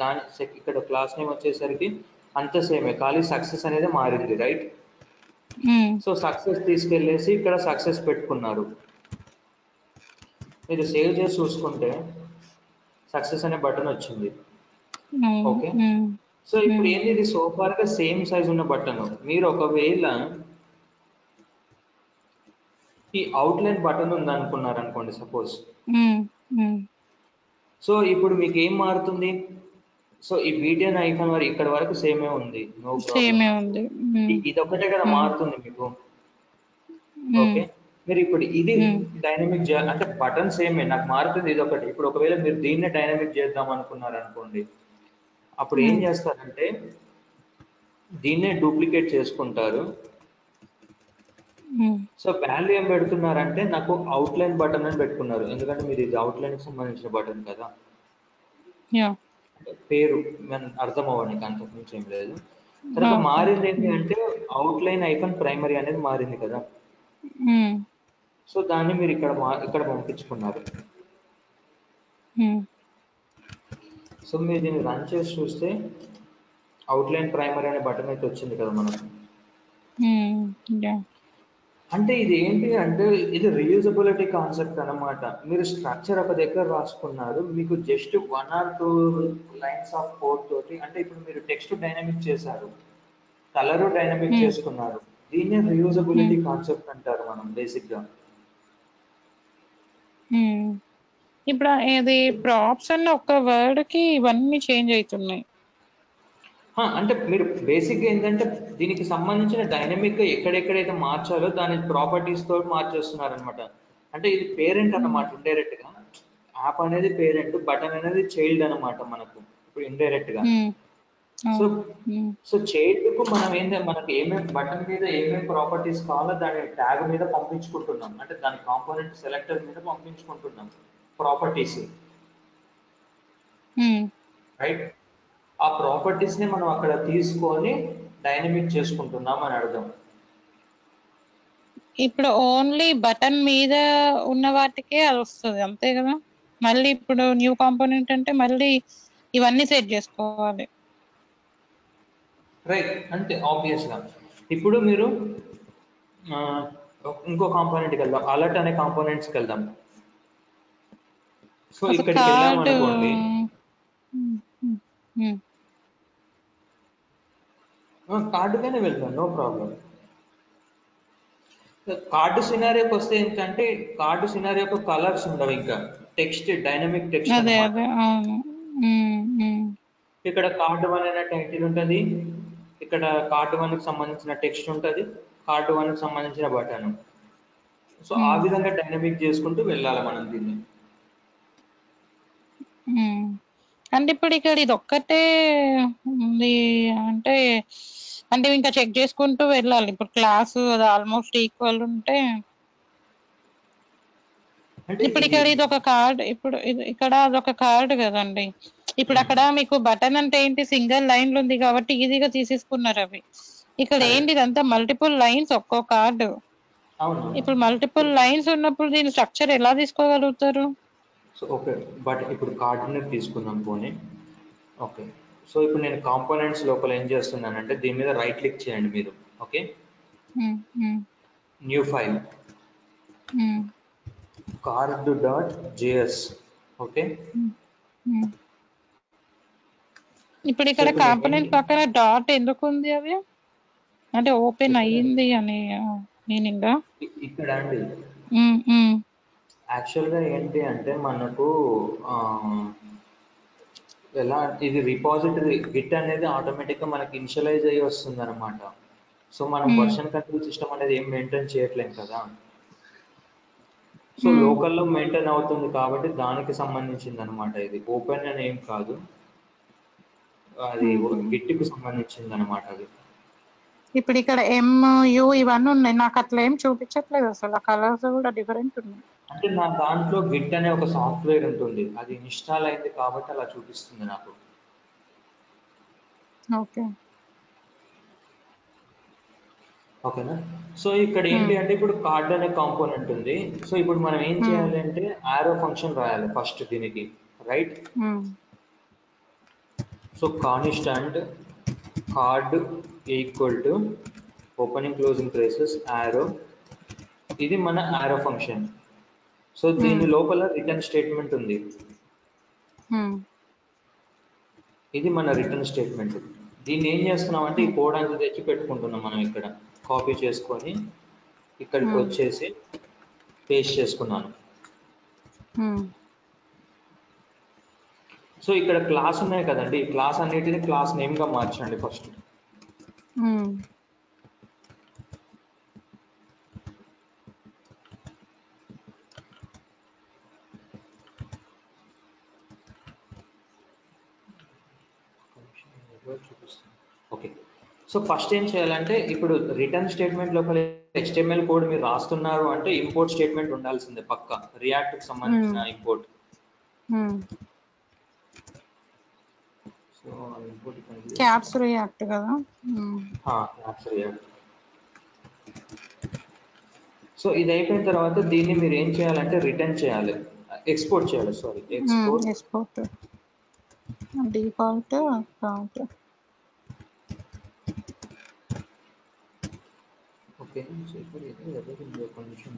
దాని సెక్- ఇక్కడ క్లాస్ నేమ్ వచ్చేసరికి అంత సేమే ఖాళీ సక్సెస్ అనేది మారింది రైట్? సో సక్సెస్ తీసుకెళ్ళేసి ఇక్కడ సక్సెస్ పెట్టుకున్నారు. మీరు సేవ్ చేసి చూసుకుంటే సక్సెస్ అనే బటన్ వచ్చింది. ఓకే. సో ఇప్పుడు. ఏంది ఇది? సోఫార్గా సేమ్ సైజ్ ఉన్న బటన్. మీరు ఒకవేళ ఈ అవుట్లైన్ బటన్ ఉంది అనుకున్నారు అనుకోండి సపోజ్ సో ఇప్పుడు మీకు ఏం మారుతుంది? సో ఈ బీటిఎన్ ఐకాన్ వరకు ఇక్కడ వరకు సేమే ఉంది. నో సేమే ఉంది. ఉమ్, ఇది ఒకటే కదా Hmm. మారుతుంది మీకు? Um, okay. మీరు ఇప్పుడు ఇది Hmm. డైనమిక్ చేయాలి అంటే బటన్ సేమే నాకు మారుతుంది ఇది ఒకటి ఇప్పుడు ఒకవేళ మీరు దీన్నే డైనమిక్ చేద్దాం అనుకున్నారు అనుకోండి అప్పుడు ఏం Hmm. చేస్తారంటే దీన్నే డూప్లికేట్ చేసుకుంటారు. సో వాల్యూ ఏం పెడుతున్నారంటే నాకు అవుట్లైన్ బటన్ అని పెట్టుకున్నారు. ఎందుకంటే మీరు ఇది అవుట్లైన్కి సంబంధించిన బటన్ కదా. పేరు మన అర్థం అవ్వడానికి అంతకు మించి ఏం లేదు. తర్వాత. మారింది ఏంటి అంటే అవుట్లైన్ ఐకాన్ ప్రైమరీ అనేది మారింది కదా. సో దాన్ని మీరు ఇక్కడ ఇక్కడ పంపించుకున్నారు. సో మీరు దీన్ని రన్ చేసి చూస్తే అవుట్లైన్ ప్రైమరీ అనే బటన్ అయితే వచ్చింది కదా మనకు. అంటే ఇది ఏంటి అంటే ఇది రీయూజబిలిటీ కాన్సెప్ట్ అన్నమాట మీరు స్ట్రక్చర్ ఒక దగ్గర రాసుకున్నారు మీకు just one or two lines of code తోటి అంటే ఇప్పుడు మీరు టెక్స్ట్ డైనమిక్ చేశారు కలర్ డైనమిక్ Hmm. చేసుకున్నారు దీన్నే రీయూజబిలిటీ Hmm. కాన్సెప్ట్ అంటారు మనం బేసిక్గా ఉమ్. ఇప్పుడు ఇది ప్రాప్స్ అన్న ఒక వర్డ్కి ఇవన్నీ చేంజ్ అవుతున్నాయి అంటే మీరు బేసిక్గా ఏంటంటే దీనికి సంబంధించిన డైనమిక్గా ఎక్కడెక్కడైతే మార్చాలో దాని ప్రాపర్టీస్ తోటి మార్చేస్తున్నారు అనమాట అంటే ఇది పేరెంట్ అన్నమాట ఇండైరెక్ట్గా. యాప్ అనేది పేరెంట్ బటన్ అనేది చైల్డ్ అన్నమాట మనకు ఇప్పుడు ఇండైరెక్ట్గా. సో సో చైల్డ్కు మనం ఏంటంటే మనకి ఏమేమి బటన్ మీద ఏమేమి ప్రాపర్టీస్ కావాలో దాని ట్యాగ్ మీద పంపించుకుంటున్నాం. అంటే దాని కాంపోనెంట్ సెలెక్టర్ మీద పంపించుకుంటున్నాం ప్రాపర్టీస్ రైట్ ఆ ప్రాపర్టీస్ని మనం అక్కడ తీసుకొని డైనమిక్ చేసుకుంటున్నాం అని అర్థం. ఇప్పుడు ఓన్లీ బటన్ మీద ఉన్న వాటికే అది వస్తుంది అంతే కదా? మళ్ళీ ఇప్పుడు న్యూ కాంపోనెంట్ అంటే మళ్ళీ ఇవన్నీ సెట్ చేసుకోవాలి. రైట్ అంతే ఆబ్వియస్గా. ఇప్పుడు మీరు ఇంకో కాంపోనెంట్కి వెళ్దాం. అలర్ట్ అనే కాంపోనెంట్స్కి వెళ్దాం. సో ఇక్కడికి వెళ్ళాం కార్డ్ అనుకోండి కార్డుగానే వెళ్దాం నో ప్రాబ్లం కార్డు సినారియోకి వస్తే ఏంటంటే కార్డు సినారియోకి కలర్స్ ఉండవు ఇంకా. టెక్స్ట్ డైనమిక్ టెక్స్ట్ ఇక్కడ కార్డు వన్ అనే టైటిల్ ఉంటుంది. ఇక్కడ కార్డు వన్కి సంబంధించిన టెక్స్ట్ ఉంటుంది. కార్డు వన్కి సంబంధించిన బటన్ సో ఆ. విధంగా డైనమిక్ చేసుకుంటూ వెళ్ళాలి మనం దీన్ని. అంటే ఇప్పుడు ఇక్కడ ఇది ఒక్కటే ఉంది అంటే అంటే ఇంకా చెక్ చేసుకుంటూ వెళ్ళాలి. ఇప్పుడు క్లాస్ అది ఆల్మోస్ట్ ఈక్వల్ ఉంటే. ఇప్పుడు ఇక్కడ ఇది ఒక కార్డ్ ఇప్పుడు ఇక్కడ అదొక కార్డ్ కదండి. ఇప్పుడు అక్కడ మీకు బటన్ అంటే ఏంటి? సింగిల్ లైన్ ఉంది కాబట్టి ఈజీగా తీసేసుకున్నారు అవి. ఇక్కడ. ఏంటి ఇదంతా మల్టిపుల్ లైన్స్ ఒక్కో కార్డు ఇప్పుడు మల్టిపుల్ లైన్స్ ఉన్నప్పుడు దీని స్ట్రక్చర్ ఎలా తీసుకోగలుగుతారు? సో ఓకే బట్ ఇప్పుడు కార్డుని తీసుకుందాం పోనీ. ఓకే సో ఇప్పుడు నేను కాంపోనెంట్స్ లోపల ఏం చేస్తున్నానంటే దీని మీద రైట్ క్లిక్ చేయండి మీరు. Okay new file card dot JS okay. ఇప్పుడు ఇక్కడ కాంపోనెంట్? పక్కన డాట్ ఎందుకు ఉంది అవి అంటే ఓపెన్ అయ్యింది అని మీనింగ్ ఇక్కడ అండి. యాక్చువల్గా ఏంటి అంటే మనకు ఆ, ఎలా ఇది రిపాజిటరీ గిట్ అనేది ఆటోమేటిక్గా మనకి ఇనిషియలైజ్ అయ్యి వస్తుంది అనమాట సో మనం. వర్షన్ కంట్రోల్ సిస్టమ్ అనేది ఏం మెయింటైన్ చేయట్లేం కదా. సో. లోకల్లో మెయింటైన్ అవుతుంది కాబట్టి దానికి సంబంధించింది అనమాట ఇది. ఓపెన్ అని ఏం కాదు. అది Mhm. గిట్టికి సంబంధించింది అనమాట అది. ఇప్పుడు ఇక్కడ ఎం యు ఇవన్నీ ఉన్నాయి. నాకు అట్లా ఏం చూపించట్లేదు అసలు. ఆ కలర్స్ కూడా డిఫరెంట్ ఉన్నాయి. అంటే నా దాంట్లో గిట్ అనే ఒక సాఫ్ట్వేర్ ఉంటుంది. అది ఇన్స్టాల్ అయింది కాబట్టి అలా చూపిస్తుంది నాకు. ఓకే. ఓకేనా? సో ఇక్కడ ఏంటి. అంటే ఇప్పుడు కార్డ్ అనే కాంపోనెంట్ ఉంది. సో ఇప్పుడు మనం ఏం. చేయాలి అంటే ఆరో ఫంక్షన్ రాయాలి ఫస్ట్ దీనికి. Right? So constant card equal to opening closing braces arrow. ఇది మన ఆరో ఫంక్షన్. సో దీని Hmm. లోపల రిటర్న్ స్టేట్మెంట్ ఉంది. ఇది మన రిటర్న్ స్టేట్మెంట్ దీన్ని ఏం చేస్తున్నాం అంటే ఈ కోడ్ అంతా తెచ్చి పెట్టుకుంటున్నాం మనం ఇక్కడ. కాపీ చేసుకొని ఇక్కడికి Hmm. వచ్చేసి పేస్ట్ చేసుకున్నాను. సో ఇక్కడ క్లాస్ ఉన్నాయి కదండి. ఈ క్లాస్ అన్నిటిని క్లాస్ నేమ్గా మార్చండి ఫస్ట్ ఓకే సో ఫస్ట్ ఏం చేయాలంటే ఇప్పుడు రిటర్న్ స్టేట్మెంట్ లోపల HTML కోడ్ మీరు రాస్తున్నారు అంటే ఇంపోర్ట్ స్టేట్మెంట్ ఉండాల్సిందే పక్క. రియాక్ట్కి సంబంధించిన. Import so import caps react కదా? Hmm. యాప్స్ రియాక్ట్ సో ఇది అయిపోయిన తర్వాత దీన్ని మీరు ఏం చేయాలంటే రిటర్న్ చేయాలి. ఎక్స్పోర్ట్ చేయాలి sorry export export default account okay so ఇప్పుడు ఇది ఎవరికి కొంచెం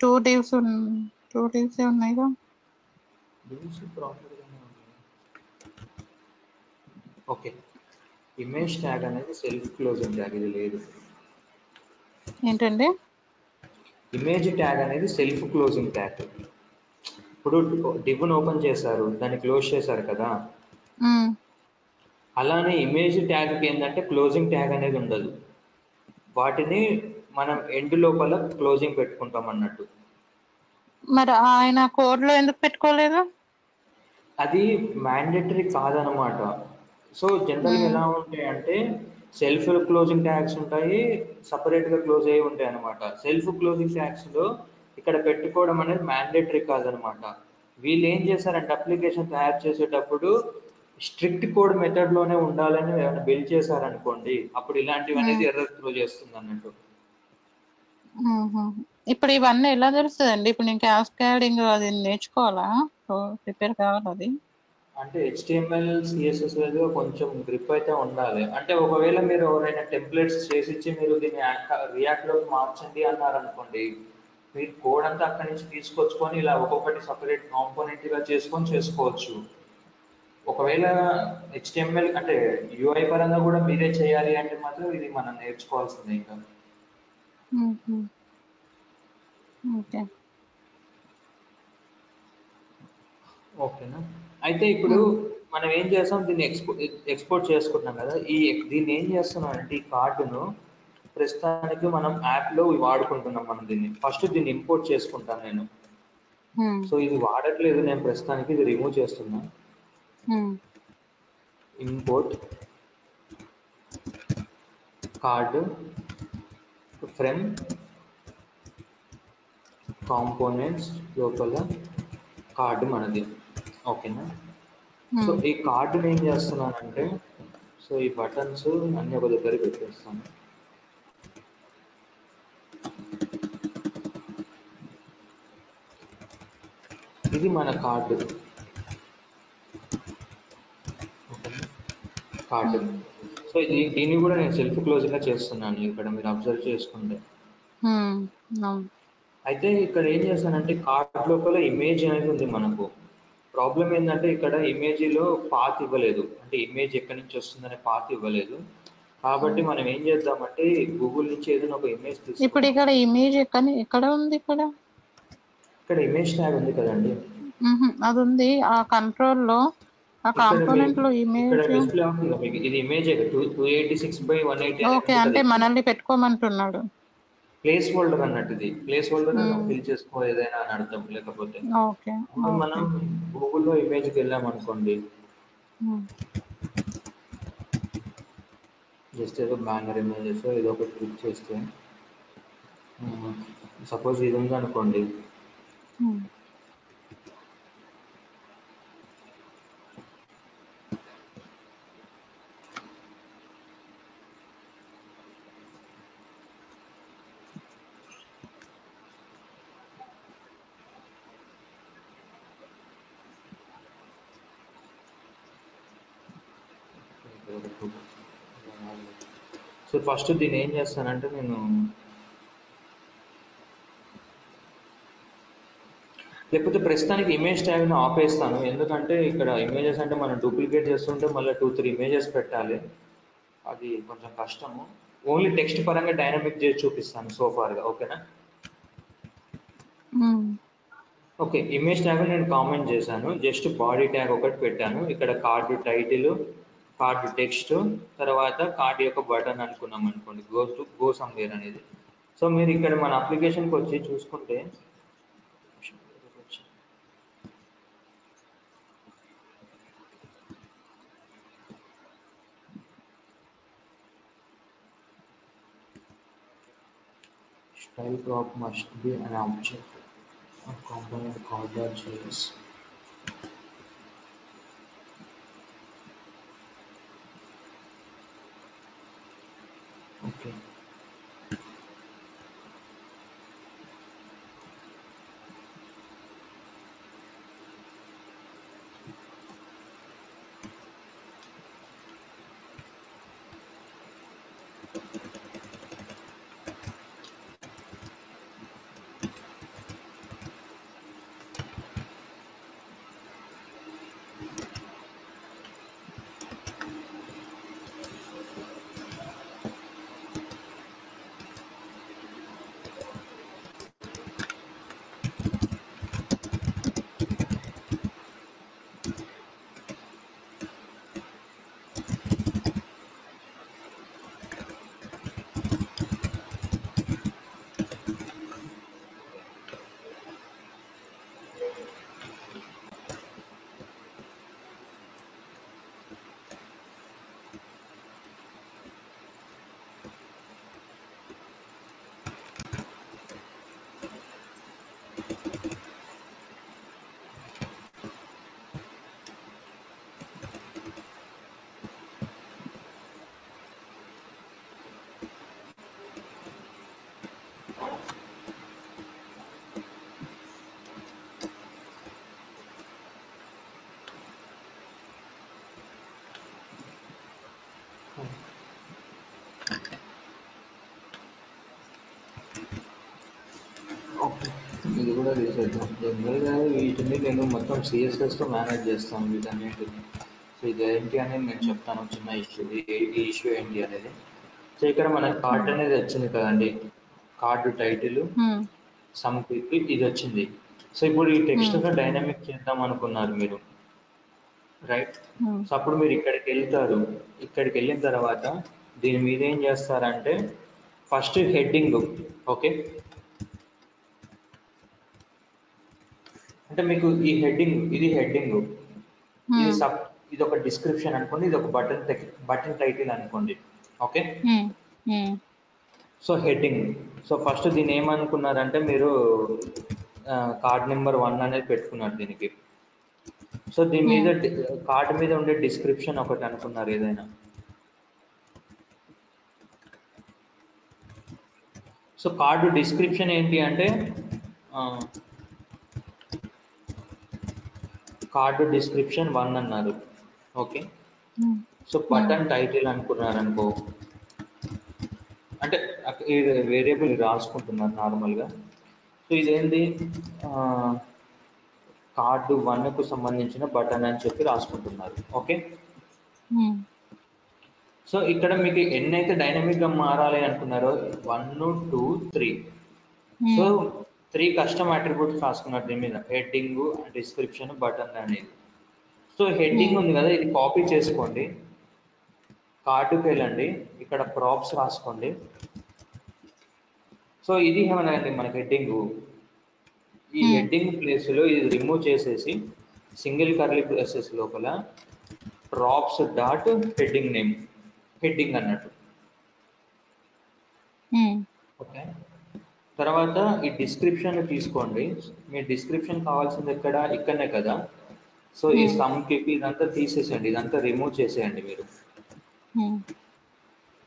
టూ డివ్స్ టూ డివ్స్ ఉన్నాయిగా లింక్స్ ప్రాపర్గానే ఉన్నాయి ఓకే ఇమేజ్ ట్యాగ్ అనేది సెల్ఫ్ క్లోజింగ్ ట్యాగ్ ఇది లేదు. ఏంటండి? ఇమేజ్ ట్యాగ్ అనేది సెల్ఫ్ క్లోజింగ్ ట్యాగ్ ఇప్పుడు డివ్ను ఓపెన్ చేశారు దాన్ని క్లోజ్ చేశారు కదా. అలానే ఇమేజ్ ట్యాగ్కి ఏంటంటే క్లోజింగ్ ట్యాగ్ అనేది ఉండదు. వాటిని మనం ఎండ్ లోపల క్లోజింగ్ పెట్టుకుంటాం అన్నట్టు. మరి ఆయన కోడ్లో ఎందుకు పెట్టుకోలేదు? అది మ్యాండేటరీ కాదనమాట. So general. ఎలా ఉంటాయి అంటే సెల్ఫ్ క్లోజింగ్ ట్యాగ్స్ ఉంటాయి సపరేట్గా క్లోజ్ అయ్యి ఉంటాయి అనమాట సెల్ఫ్ క్లోజింగ్ ట్యాగ్స్లో ఇక్కడ పెట్టుకోవడం అనేది మ్యాండేటరీ కాదనమాట వీళ్ళు ఏం చేశారంటే అప్లికేషన్ తయారు చేసేటప్పుడు స్ట్రిక్ట్ కోడ్ మెథడ్లోనే ఉండాలని ఏమైనా బిల్డ్ చేశారనుకోండి అప్పుడు ఇలాంటివి అనేది Hmm. ఎర్రర్ త్రో చేస్తుంది అన్నట్టు. మ్మ్. ఇప్పుడు ఇవన్నీ ఎలా తెలుస్తుందండి ఇప్పుడు నేను క్యాస్కాడింగ్ అది నేర్చుకోవాలా? ప్రిపేర్ కావాలి అది? అంటే హెచ్టిఎంఎల్ సిఎస్ఎస్ మీద కొంచెం గ్రిప్ అయితే ఉండాలి. అంటే ఒకవేళ మీరు ఎవరైనా టెంప్లెట్స్ చేసి ఇచ్చి మీరు దీన్ని రియాక్ట్లోకి మార్చండి అన్నారు అనుకోండి మీరు కోడ్ అంతా అక్కడి నుంచి తీసుకొచ్చుకొని ఇలా ఒక్కొక్కటి సపరేట్ కాంపోనెంట్గా చేసుకొని చేసుకోవచ్చు. ఒకవేళ హెచ్టిఎంఎల్ అంటే యూఐ పరంగా కూడా మీరే చేయాలి అంటే మాత్రం ఇది మనం నేర్చుకోవాల్సిందే ఇంకా. ఓకేనా? అయితే ఇప్పుడు మనం ఏం చేస్తాం? దీన్ని ఎక్స్పోర్ట్ ఎక్స్పోర్ట్ చేసుకుంటున్నాం కదా. ఈ దీన్ని ఏం చేస్తున్నాం అంటే ఈ కార్డును ప్రస్తుతానికి మనం యాప్లో వాడుకుంటున్నాం మనం దీన్ని. ఫస్ట్ దీన్ని ఇంపోర్ట్ చేసుకుంటాను నేను. మ్మ్. సో ఇది వాడట్లేదు నేను ప్రస్తుతానికి ఇది రిమూవ్ చేస్తున్నా. ఇంపోర్ట్ కార్డు ఫ్రమ్ కాంపోనెంట్స్ లోపల కార్డు మనది. ఓకేనా? So hmm. ఈ కార్డుని ఏం చేస్తున్నానంటే సో ఈ బటన్స్ అన్ని ఒక దగ్గర పెట్టేస్తాను. ఇది మన కార్డు. కార్డు. సో ఇది దీన్ని కూడా నేను సెల్ఫ్ క్లోజ్గా చేస్తున్నాను ఇక్కడ మీరు అబ్జర్వ్ చేసుకుంటే. అవును. అయితే ఇక్కడ ఏం చేస్తానంటే కార్డ్ లోపల ఇమేజ్ అనేది ఉంది మనకు. ప్రాబ్లం ఏంటంటే ఇక్కడ ఇమేజ్లో పాత్ ఇవ్వలేదు. అంటే ఇమేజ్ ఎక్కడి నుంచి వస్తుందనే పాత్ ఇవ్వలేదు. కాబట్టి మనం ఏం చేద్దామంటే గూగుల్ నుంచి ఏదైనా ఒక ఇమేజ్ ఇప్పుడు ఇక్కడ ఇమేజ్ ఎక్కడ ఎక్కడ ఉంది ఇక్కడ? ఇక్కడ ఇమేజ్ ట్యాగ్ ఉంది కదండి. అది ఉంది ఆ కంట్రోల్లో ఆ కాంపోనెంట్లో ఇమేజ్ ఇది image two two eighty six by one eighty okay అంటే మనల్ని పెట్టుకోమంటున్నాడు. ప్లేస్ హోల్డర్ అన్నట్టు ఇది ప్లేస్ హోల్డర్ Hmm. ఫిల్ చేసుకో ఏదైనా అని అర్థం. లేకపోతే మనం గూగుల్లో ఇమేజ్కి వెళ్ళాం అనుకోండి. జస్ట్ ఏదో బ్యానర్ ఇమేజెస్ ఏదో ఒకటి క్లిక్ చేస్తే సపోజ్ ఇది ఉంది అనుకోండి. సో ఫస్ట్ దీన్ని ఏం చేస్తానంటే నేను లేకపోతే ప్రస్తుతానికి ఇమేజ్ ట్యాగ్ని ఆపేస్తాను. ఎందుకంటే ఇక్కడ ఇమేజెస్ అంటే మనం డూప్లికేట్ చేస్తుంటే మళ్ళీ టూ త్రీ ఇమేజెస్ పెట్టాలి. అది కొంచెం కష్టము. ఓన్లీ టెక్స్ట్ పరంగా డైనమిక్ చేసి చూపిస్తాను సోఫార్గా ఓకేనా ఓకే ఇమేజ్ ట్యాగ్ నేను కామెంట్ చేశాను. జస్ట్ బాడీ ట్యాగ్ ఒకటి పెట్టాను. ఇక్కడ కార్డు టైటిల్ కార్డు టెక్స్ట్ తర్వాత కార్డు యొక్క బటన్ అనుకున్నాం అనుకోండి గో టు గో సమ్వేర్ అనేది సో మీరు ఇక్కడ మన అప్లికేషన్కి వచ్చి చూసుకుంటే style prop must be an object a component called JS. pequeño. Okay ఇది కూడా తీసేద్దాం జనరల్గా వీటిని నేను మొత్తం సిఎస్ఎస్తో మేనేజ్ చేస్తాను వీటన్నిటిని సో ఇది ఏంటి అనేది నేను చెప్తాను చిన్న ఇష్యూ ఈ ఇష్యూ ఏంటి అనేది సో ఇక్కడ మనకి కార్డ్ అనేది వచ్చింది కదండి కార్డు టైటిల్ సమ్ ఇది వచ్చింది సో ఇప్పుడు ఈ టెక్స్ట్గా డైనమిక్ చేద్దాం అనుకున్నారు మీరు రైట్ సో అప్పుడు మీరు ఇక్కడికి వెళ్తారు ఇక్కడికి వెళ్ళిన తర్వాత దీని మీద ఏం చేస్తారంటే ఫస్ట్ హెడ్డింగ్ ఓకే అంటే మీకు ఈ హెడ్డింగ్ ఇది హెడ్డింగ్. ఇది సబ్ ఇది ఒక డిస్క్రిప్షన్ అనుకోండి ఇది ఒక బటన్ బటన్ టైటిల్ అనుకోండి. Okay so heading so first దీన్ని ఏమనుకున్నారంటే మీరు కార్డ్ నెంబర్ వన్ అనేది పెట్టుకున్నారు దీనికి. సో దీని మీద కార్డ్ మీద ఉండే డిస్క్రిప్షన్ ఒకటి అనుకున్నారు ఏదైనా. సో కార్డు డిస్క్రిప్షన్ ఏంటి అంటే కార్డు డిస్క్రిప్షన్ వన్ అన్నారు. ఓకే? సో బటన్ టైటిల్ అనుకున్నారు అనుకో అంటే ఇది వేరియబుల్ రాసుకుంటున్నారు నార్మల్గా. సో ఇదేంటి కార్డు వన్కు సంబంధించిన బటన్ అని చెప్పి రాసుకుంటున్నారు. ఓకే? సో ఇక్కడ మీకు ఎన్నైతే డైనమిక్గా మారాలి అనుకున్నారో one two three. So three custom attributes రాసుకున్నారు దీని మీద. హెడ్డింగ్ డిస్క్రిప్షన్ బటన్ అనేది. సో హెడ్డింగ్ ఉంది కదా ఇది కాపీ చేసుకోండి. కార్డుకి వెళ్ళండి ఇక్కడ ప్రాప్స్ రాసుకోండి. సో ఇది ఏమనండి మనకి హెడ్డింగ్? ఈ Hmm. హెడ్డింగ్ ప్లేస్లో ఇది రిమూవ్ చేసేసి సింగిల్ కర్లీ బ్రేసెస్ లోపల props dot heading name. Heading అన్నట్టు. Um, okay? తర్వాత ఈ డిస్క్రిప్షన్ తీసుకోండి. మీ డిస్క్రిప్షన్ కావాల్సింది ఎక్కడ? ఇక్కడనే కదా. సో ఈ Hmm. సమ్ కిపి ఇదంతా తీసేసేయండి. ఇదంతా రిమూవ్ చేసేయండి మీరు. ఉమ్,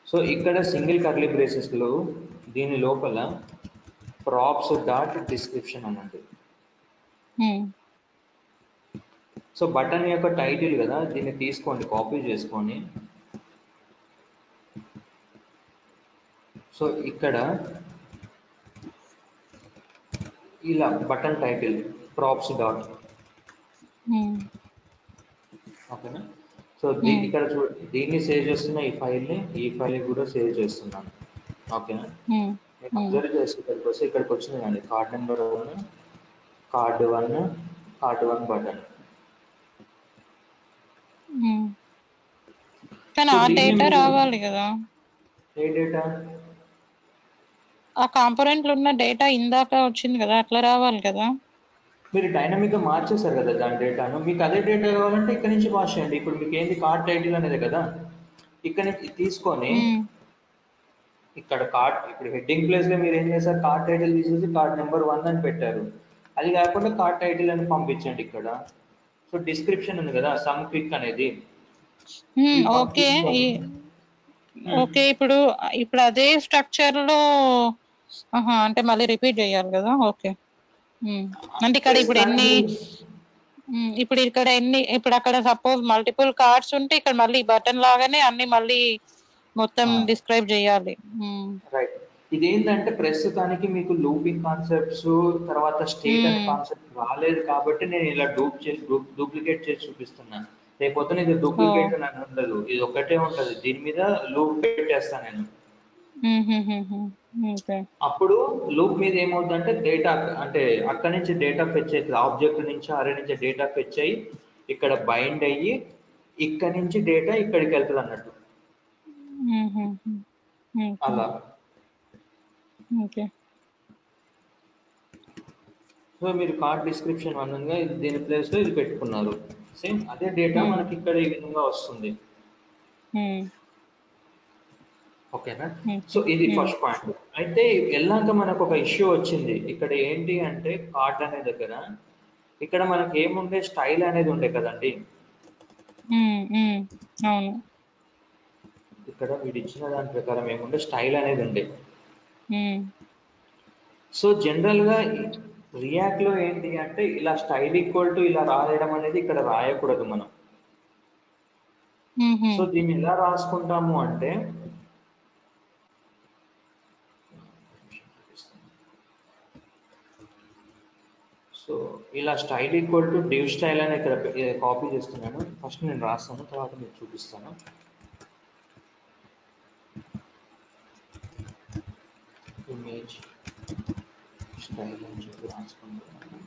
సో ఇక్కడ సింగిల్ కర్లీ బ్రేసెస్లో దీని లోపల ప్రాప్స్ డాట్ డిస్క్రిప్షన్ అనండి. ఉమ్, సో బటన్ యొక్క టైటిల్ కదా దీన్ని తీసుకోండి కాపీ చేసుకొని. సో ఇక్కడ ఇలా బటన్ టైటిల్ ప్రాప్స్ డాట్ ఓకేనా సో దీ Hmm. ఇక్కడ చూ దీన్ని సేవ్ చేస్తున్న ఈ ఫైల్ని ఈ ఫైల్ కూడా సేవ్ చేస్తున్నాను. ఓకేనా Hmm. అబ్జర్వ్ చేసి ఇక్కడికి వస్తే ఇక్కడికి వచ్చింది అండి. Card number one card one card one button. కానీ ఆ దీన్ని డేటా రావాలి కదా. ఏ డేటా ఆ కాంపోనెంట్లో ఉన్న డేటా ఇందాక వచ్చింది కదా అట్లా రావాలి కదా. మీరు డైనమిక్గా మార్చేశారు కదా దాని డేటాను మీకు అదే డేటా కావాలంటే ఇక్కడ నుంచి పాస్ చేయండి. ఇప్పుడు మీకు ఏంది కార్డ్ టైటిల్ అనేది కదా? ఇక్కడ నుంచి తీసుకొని ఇక్కడ కార్డ్ ఇప్పుడు హెడ్డింగ్ ప్లేస్లో మీరు ఏం చేశారు? కార్డ్ టైటిల్ తీసేసి కార్డ్ నెంబర్ వన్ అని పెట్టారు. అది కాకుండా కార్డ్ టైటిల్ అని పంపించండి ఇక్కడ. సో డిస్క్రిప్షన్ ఉంది కదా సమ్ క్లిక్ అనేది. ఓకే. ఓకే ఇప్పుడు ఇప్పుడు అదే స్ట్రక్చర్లో అంటే మళ్ళీ రిపీట్ చేయాలి కదా? ఓకే ఉమ్, అంటే ఇక్కడ ఇప్పుడు ఎన్ని ఉమ్, ఇప్పుడు ఇక్కడ ఎన్ని ఇప్పుడు అక్కడ సపోజ్ మల్టిపుల్ కార్డ్స్ ఉంటే ఇక్కడ మళ్ళీ బటన్ లాగానే అన్ని మళ్ళీ మొత్తం. డిస్క్రైబ్ చేయాలి. ఉమ్, రైట్ ఇదేంటంటే ప్రస్తుతానికి మీకు లూపింగ్ కాన్సెప్ట్స్ తర్వాత స్టేట్ అనే Hmm. కాన్సెప్ట్ రాలేదు కాబట్టి నేను ఇలా డూప్ చేసి డూప్లికేట్ చేసి చూపిస్తున్నాను. రేపొద్దున ఇది డూప్లికేట్ అని ఉండదు. ఇది ఒకటే ఉంటది. దీని మీద లూప్ పెట్టేస్తాను నేను. అప్పుడు లూప్ మీద ఏమవుతుందంటే డేటా అంటే అక్కడి నుంచి డేటా ఫెచ్ అవుతుంది ఆబ్జెక్ట్ నుంచి అరే నుంచి డేటా ఫెచ్ అయ్యి ఇక్కడ బైండ్ అయ్యి ఇక్కడ నుంచి డేటా ఇక్కడికి వెళ్తుంది అన్నట్టు. అలా. సో మీరు కార్డ్ డిస్క్రిప్షన్ అనగా దీని ప్లేస్లో ఇది పెట్టుకున్నారు. సేమ్ అదే డేటా. మనకి ఇక్కడ ఈ విధంగా వస్తుంది. ఓకేనా Hmm. సో ఇది Hmm. ఫస్ట్ పాయింట్ అయితే వెళ్ళాక మనకు ఒక ఇష్యూ వచ్చింది. ఇక్కడ ఏంటి అంటే కార్డ్ అనే దగ్గర ఇక్కడ మనకి ఏముండే? స్టైల్ అనేది ఉండే కదండి. అవును. ఇక్కడ వీడు ఇచ్చిన దాని ప్రకారం ఏముండే? స్టైల్ అనేది ఉండే. సో జనరల్గా రియాక్ట్లో ఏంటి అంటే ఇలా స్టైల్ ఈక్వల్ టు ఇలా రాయడం అనేది ఇక్కడ రాయకూడదు మనం. సో దీన్ని ఎలా రాసుకుంటాము అంటే సో ఇలా style equal to div style అని ఇక్కడ కాపీ చేస్తున్నాను. ఫస్ట్ నేను రాస్తాను తర్వాత మీకు చూపిస్తాను. ఇమేజ్ స్టైల్ అని చెప్పి రాసుకుంటున్నాను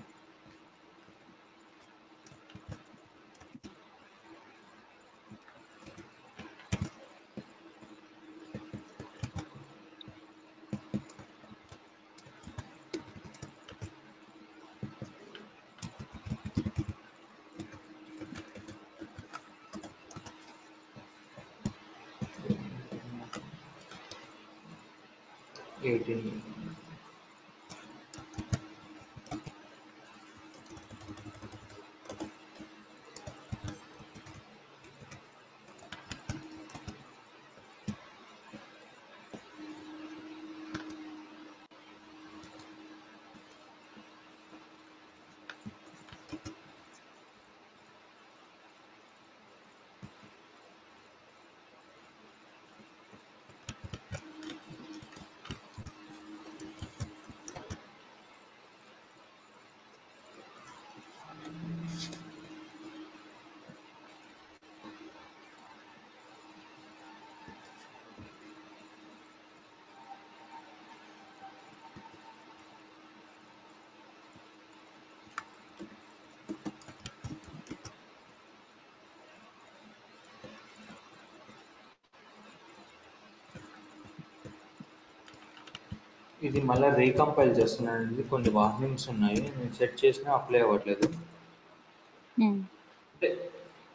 ఇది మళ్ళీ రీకంపైల్ చేస్తున్నాను ఇది కొన్ని వార్నింగ్స్ ఉన్నాయి. నేను సెట్ చేసినా అప్లై అవ్వట్లేదు.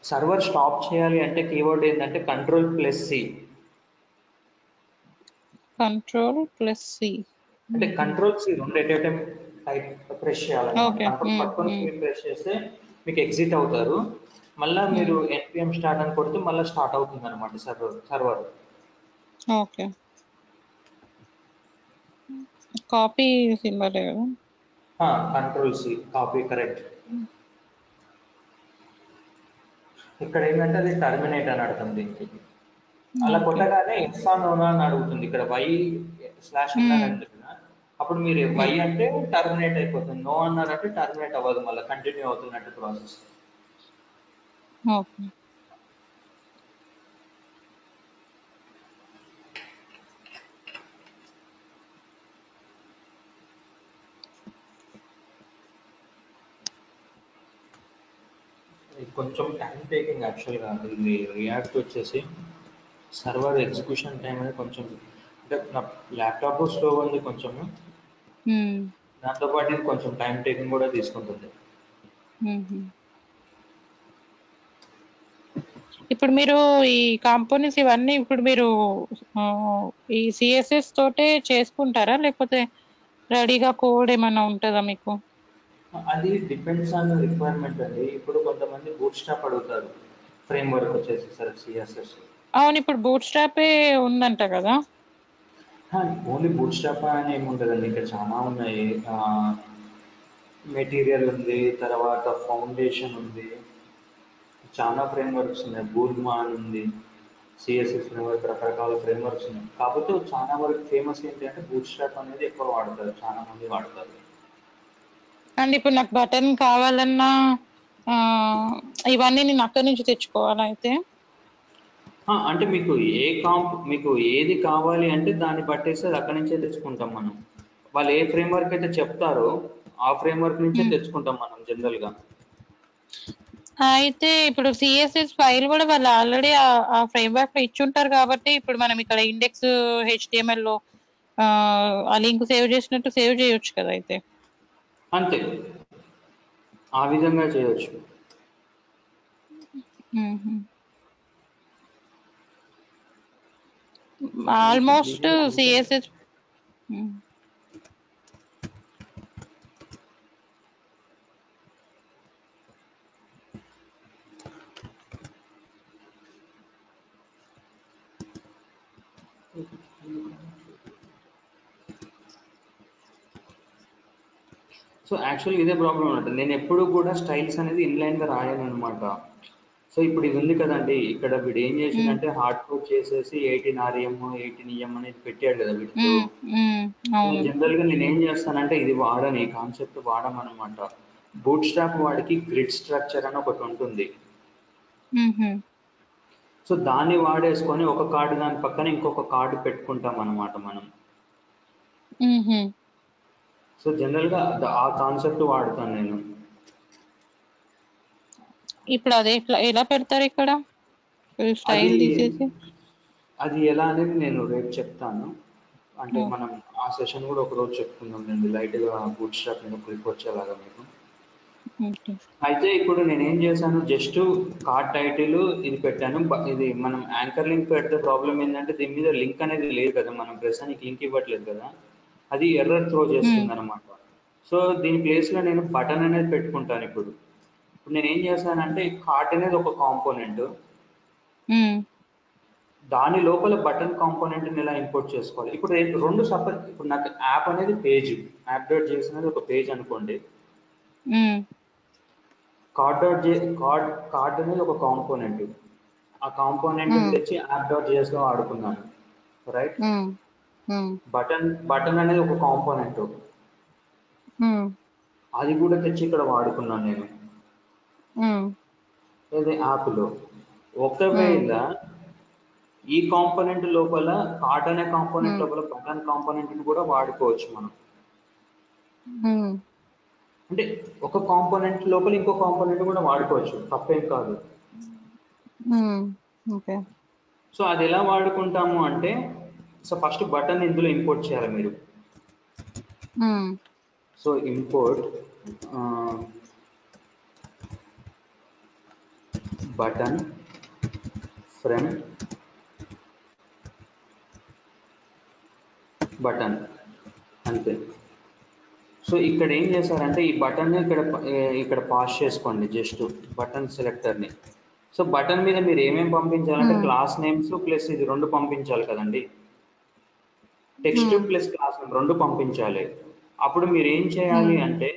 సర్వర్ స్టాప్ చేయాలి అంటే కీవర్డ్ ఏంటంటే control plus C. Control plus C. అంటే కంట్రోల్ సి రెండు ఎట్ టైం టైప్ ప్రెస్ చేయాలి. Mm, పట్టుకొని. ప్రెస్ చేస్తే మీకు ఎగ్జిట్ అవుతారు. మళ్ళీ మీరు ఎన్పిఎం స్టార్ట్ అని కొడితే మళ్ళీ స్టార్ట్ అవుతుంది అనమాట server server. Okay. Copy symbol కదా కంట్రోల్ సి కాపీ కరెక్ట్ ఇక్కడ ఏంటంటే అది టర్మినేట్ అని అర్థం దీనికి. అలా కొట్టగానే ఎస్ ఆన్ ఓనా అని అడుగుతుంది. ఇక్కడ వై స్లాష్ Hmm. అప్పుడు మీరు వై అంటే టర్మినేట్ అయిపోతుంది. నో అన్నారంటే టర్మినేట్ అవ్వదు. మళ్ళీ కంటిన్యూ అవుతున్నట్టు ప్రాసెస్ ఓకే. కొంచెం టైం టేకింగ్ యాక్చువల్గా ఇది రియాక్ట్ వచ్చేసి సర్వర్ ఎగ్జిక్యూషన్ టైం అనేది కొంచెం అంటే నా ల్యాప్టాప్ స్లో ఉంది కొంచెం ఉమ్. దాంతోపాటు ఇది కొంచెం టైం టేకింగ్ కూడా తీసుకుంటుంది మ్మ్. ఇప్పుడు మీరు ఈ కాంపోనెంట్స్ ఇవన్నీ ఇప్పుడు మీరు ఈ సిఎస్ఎస్ తోటే చేసుకుంటారా లేకపోతే రెడీగా కోడ్ ఏమైనా ఉంటుందా మీకు అది డిపెండ్స్ ఆన్ రిక్వైర్మెంట్ అండి. ఇప్పుడు కొంతమంది బూట్ స్టాప్ అడుగుతారు. ఫ్రేమ్ వర్క్ వచ్చేసి సార్ సిఎస్ఎస్ అవును ఇప్పుడు బూట్ స్ట్రాపే ఉందంట కదా? ఓన్లీ బూట్ స్టాప్ అని ఏమి ఉండదండి. ఇంకా చాలా ఉన్నాయి. మెటీరియల్ ఉంది తర్వాత ఫౌండేషన్ ఉంది. చాలా ఫ్రేమ్ వర్క్స్ ఉన్నాయి. బూర్మా అని ఉంది సిఎస్ఎస్ ఫ్రేమ్ వర్క్ రకరకాల ఫ్రేమ్ వర్క్స్ ఉన్నాయి. కాకపోతే చాలా వరకు ఫేమస్ ఏంటి అంటే బూట్ స్టాప్ అనేది ఎక్కువ వాడతారు. చాలా మంది వాడతారు. అండ్ ఇప్పుడు నాకు బటన్ కావాలన్నా ఇవన్నీ నేను అక్కడి నుంచి తెచ్చుకోవాలా అయితే. అంటే మీకు ఏ కాంప్ మీకు ఏది కావాలి అంటే దాన్ని బట్టేసి అది అక్కడి నుంచే తెచ్చుకుంటాం మనం. వాళ్ళు ఏ ఫ్రేమ్ వర్క్ అయితే చెప్తారో ఆ ఫ్రేమ్ వర్క్ నుంచే. తెచ్చుకుంటాం మనం జనరల్గా అయితే ఇప్పుడు సిఎస్ఎస్ ఫైల్ కూడా వాళ్ళు ఆల్రెడీ ఆ ఫ్రేమ్ వర్క్లో ఇచ్చుంటారు కాబట్టి ఇప్పుడు మనం ఇక్కడ ఇండెక్స్ హెచ్టిఎంఎల్లో ఆ లింక్ సేవ్ చేసినట్టు సేవ్ చేయొచ్చు కదా అయితే. అంతే. ఆ విధంగా చేయొచ్చు. ఆల్మోస్ట్ సిఎస్ఎస్ సో యాక్చువల్లీ ఇదే ప్రాబ్లం ఉంటుంది నేను ఎప్పుడు కూడా స్టైల్స్ అనేది ఇన్లైన్గా రాయను అనమాట సో ఇప్పుడు ఇది ఉంది కదండి. ఇక్కడ వీడు ఏం చేసిందంటే హార్డ్ కోడ్ చేసేసి ఎయిటీన్ ఆర్ఎం ఎయిటీన్ ఈఎం అనేది పెట్టాడు కదా వీటితో జనరల్గా నేను ఏం చేస్తానంటే ఇది వాడని ఈ కాన్సెప్ట్ వాడమన్నమాట. బూట్ స్ట్రాప్ వాడికి గ్రిడ్ స్ట్రక్చర్ అని ఒకటి ఉంటుంది. సో దాన్ని వాడేసుకొని ఒక కార్డు దాని పక్కన ఇంకొక కార్డు పెట్టుకుంటాం అన్నమాట మనం. సో జనరల్గా ఆ కాన్సెప్ట్ వాడతాను నేను. ఇప్పుడు అదే ఎలా పెడతారు ఇక్కడ? స్టైల్ తీసేసి? అది ఎలా అనేది నేను రేపు చెప్తాను. అంటే Hmm. మనం ఆ సెషన్ కూడా ఒక రోజు చెప్పుకుందాం నేను లైట్గా బూట్ స్ట్రాప్ మీద క్లిక్ వచ్చేలాగా మీకు అయితే ఇప్పుడు నేను ఏం చేశాను? జస్ట్ కార్డ్ టైటిల్ ఇది పెట్టాను. ఇది మనం యాంకర్ లింక్ పెడితే ప్రాబ్లం ఏంటంటే దీని మీద లింక్ అనేది లేదు కదా. మనం ప్రస్తుతానికి లింక్ ఇవ్వట్లేదు కదా. అది ఎర్రర్ త్రో చేస్తుంది అనమాట సో దీని ప్లేస్లో నేను బటన్ అనేది పెట్టుకుంటాను ఇప్పుడు. ఇప్పుడు నేను ఏం చేశానంటే కార్ట్ అనేది ఒక కాంపోనెంట్ మ్మ్. దాని లోపల బటన్ కాంపోనెంట్ ఎలా ఇంపోర్ట్ చేసుకోవాలి? ఇప్పుడు రెండు- సపరేట్ ఇప్పుడు నాకు యాప్ అనేది పేజ్ యాప్ డాట్ చేసినది ఒక పేజ్ అనుకోండి. Card dot J card card అనేది ఒక కాంపోనెంట్ ఆ కాంపోనెంట్ Hmm. తెచ్చి యాప్ డాట్ జేఎస్లో ఆడుకున్నాను రైట్. బటన్ బటన్ అనేది ఒక కాంపోనెంట్ మ్మ్. అది కూడా తెచ్చి ఇక్కడ వాడుకున్నాను నేను. మ్మ్. ఏది? యాప్లో ఒకవేళ ఈ కాంపోనెంట్ లోపల కార్డ్ అనే కాంపోనెంట్ Hmm. లోపల బటన్ కాంపోనెంట్ని కూడా వాడుకోవచ్చు మనం. అంటే ఒక కాంపోనెంట్ లోపల ఇంకో కాంపోనెంట్ కూడా వాడుకోవచ్చు. తప్పేం కాదు. సో అది ఎలా వాడుకుంటాము అంటే సో ఫస్ట్ బటన్ ఇందులో ఇంపోర్ట్ చేయాలి మీరు? ఉమ్, so import button from button అంతే. సో ఇక్కడ ఏం చేశారంటే ఈ బటన్ ఇక్కడ ఇక్కడ పాస్ చేసుకోండి జస్ట్ బటన్ సెలెక్టర్ని. సో బటన్ మీద మీరు ఏమేమి పంపించాలంటే Hmm. క్లాస్ నేమ్స్ ప్లస్ ఇది రెండు పంపించాలి కదండి. Text Hmm. Plus class name రెండు పంపించాలి. అప్పుడు మీరు ఏం చేయాలి Hmm. అంటే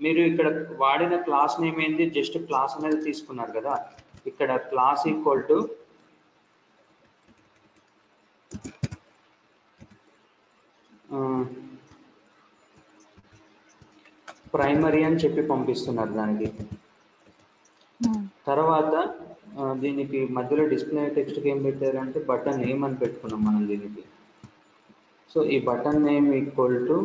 మీరు ఇక్కడ వాడిన క్లాస్ నేమ్ ఏంది? జస్ట్ క్లాస్ అనేది తీసుకున్నారు కదా. ఇక్కడ క్లాస్ ఈక్వల్ టు ప్రైమరీ అని చెప్పి పంపిస్తున్నారు దానికి. ఉమ్, తర్వాత దీనికి మధ్యలో డిస్ప్లే టెక్స్ట్కి ఏం పెట్టారంటే బటన్ నేమ్ అని పెట్టుకున్నాం మనం దీనికి. సో ఈ button name equal to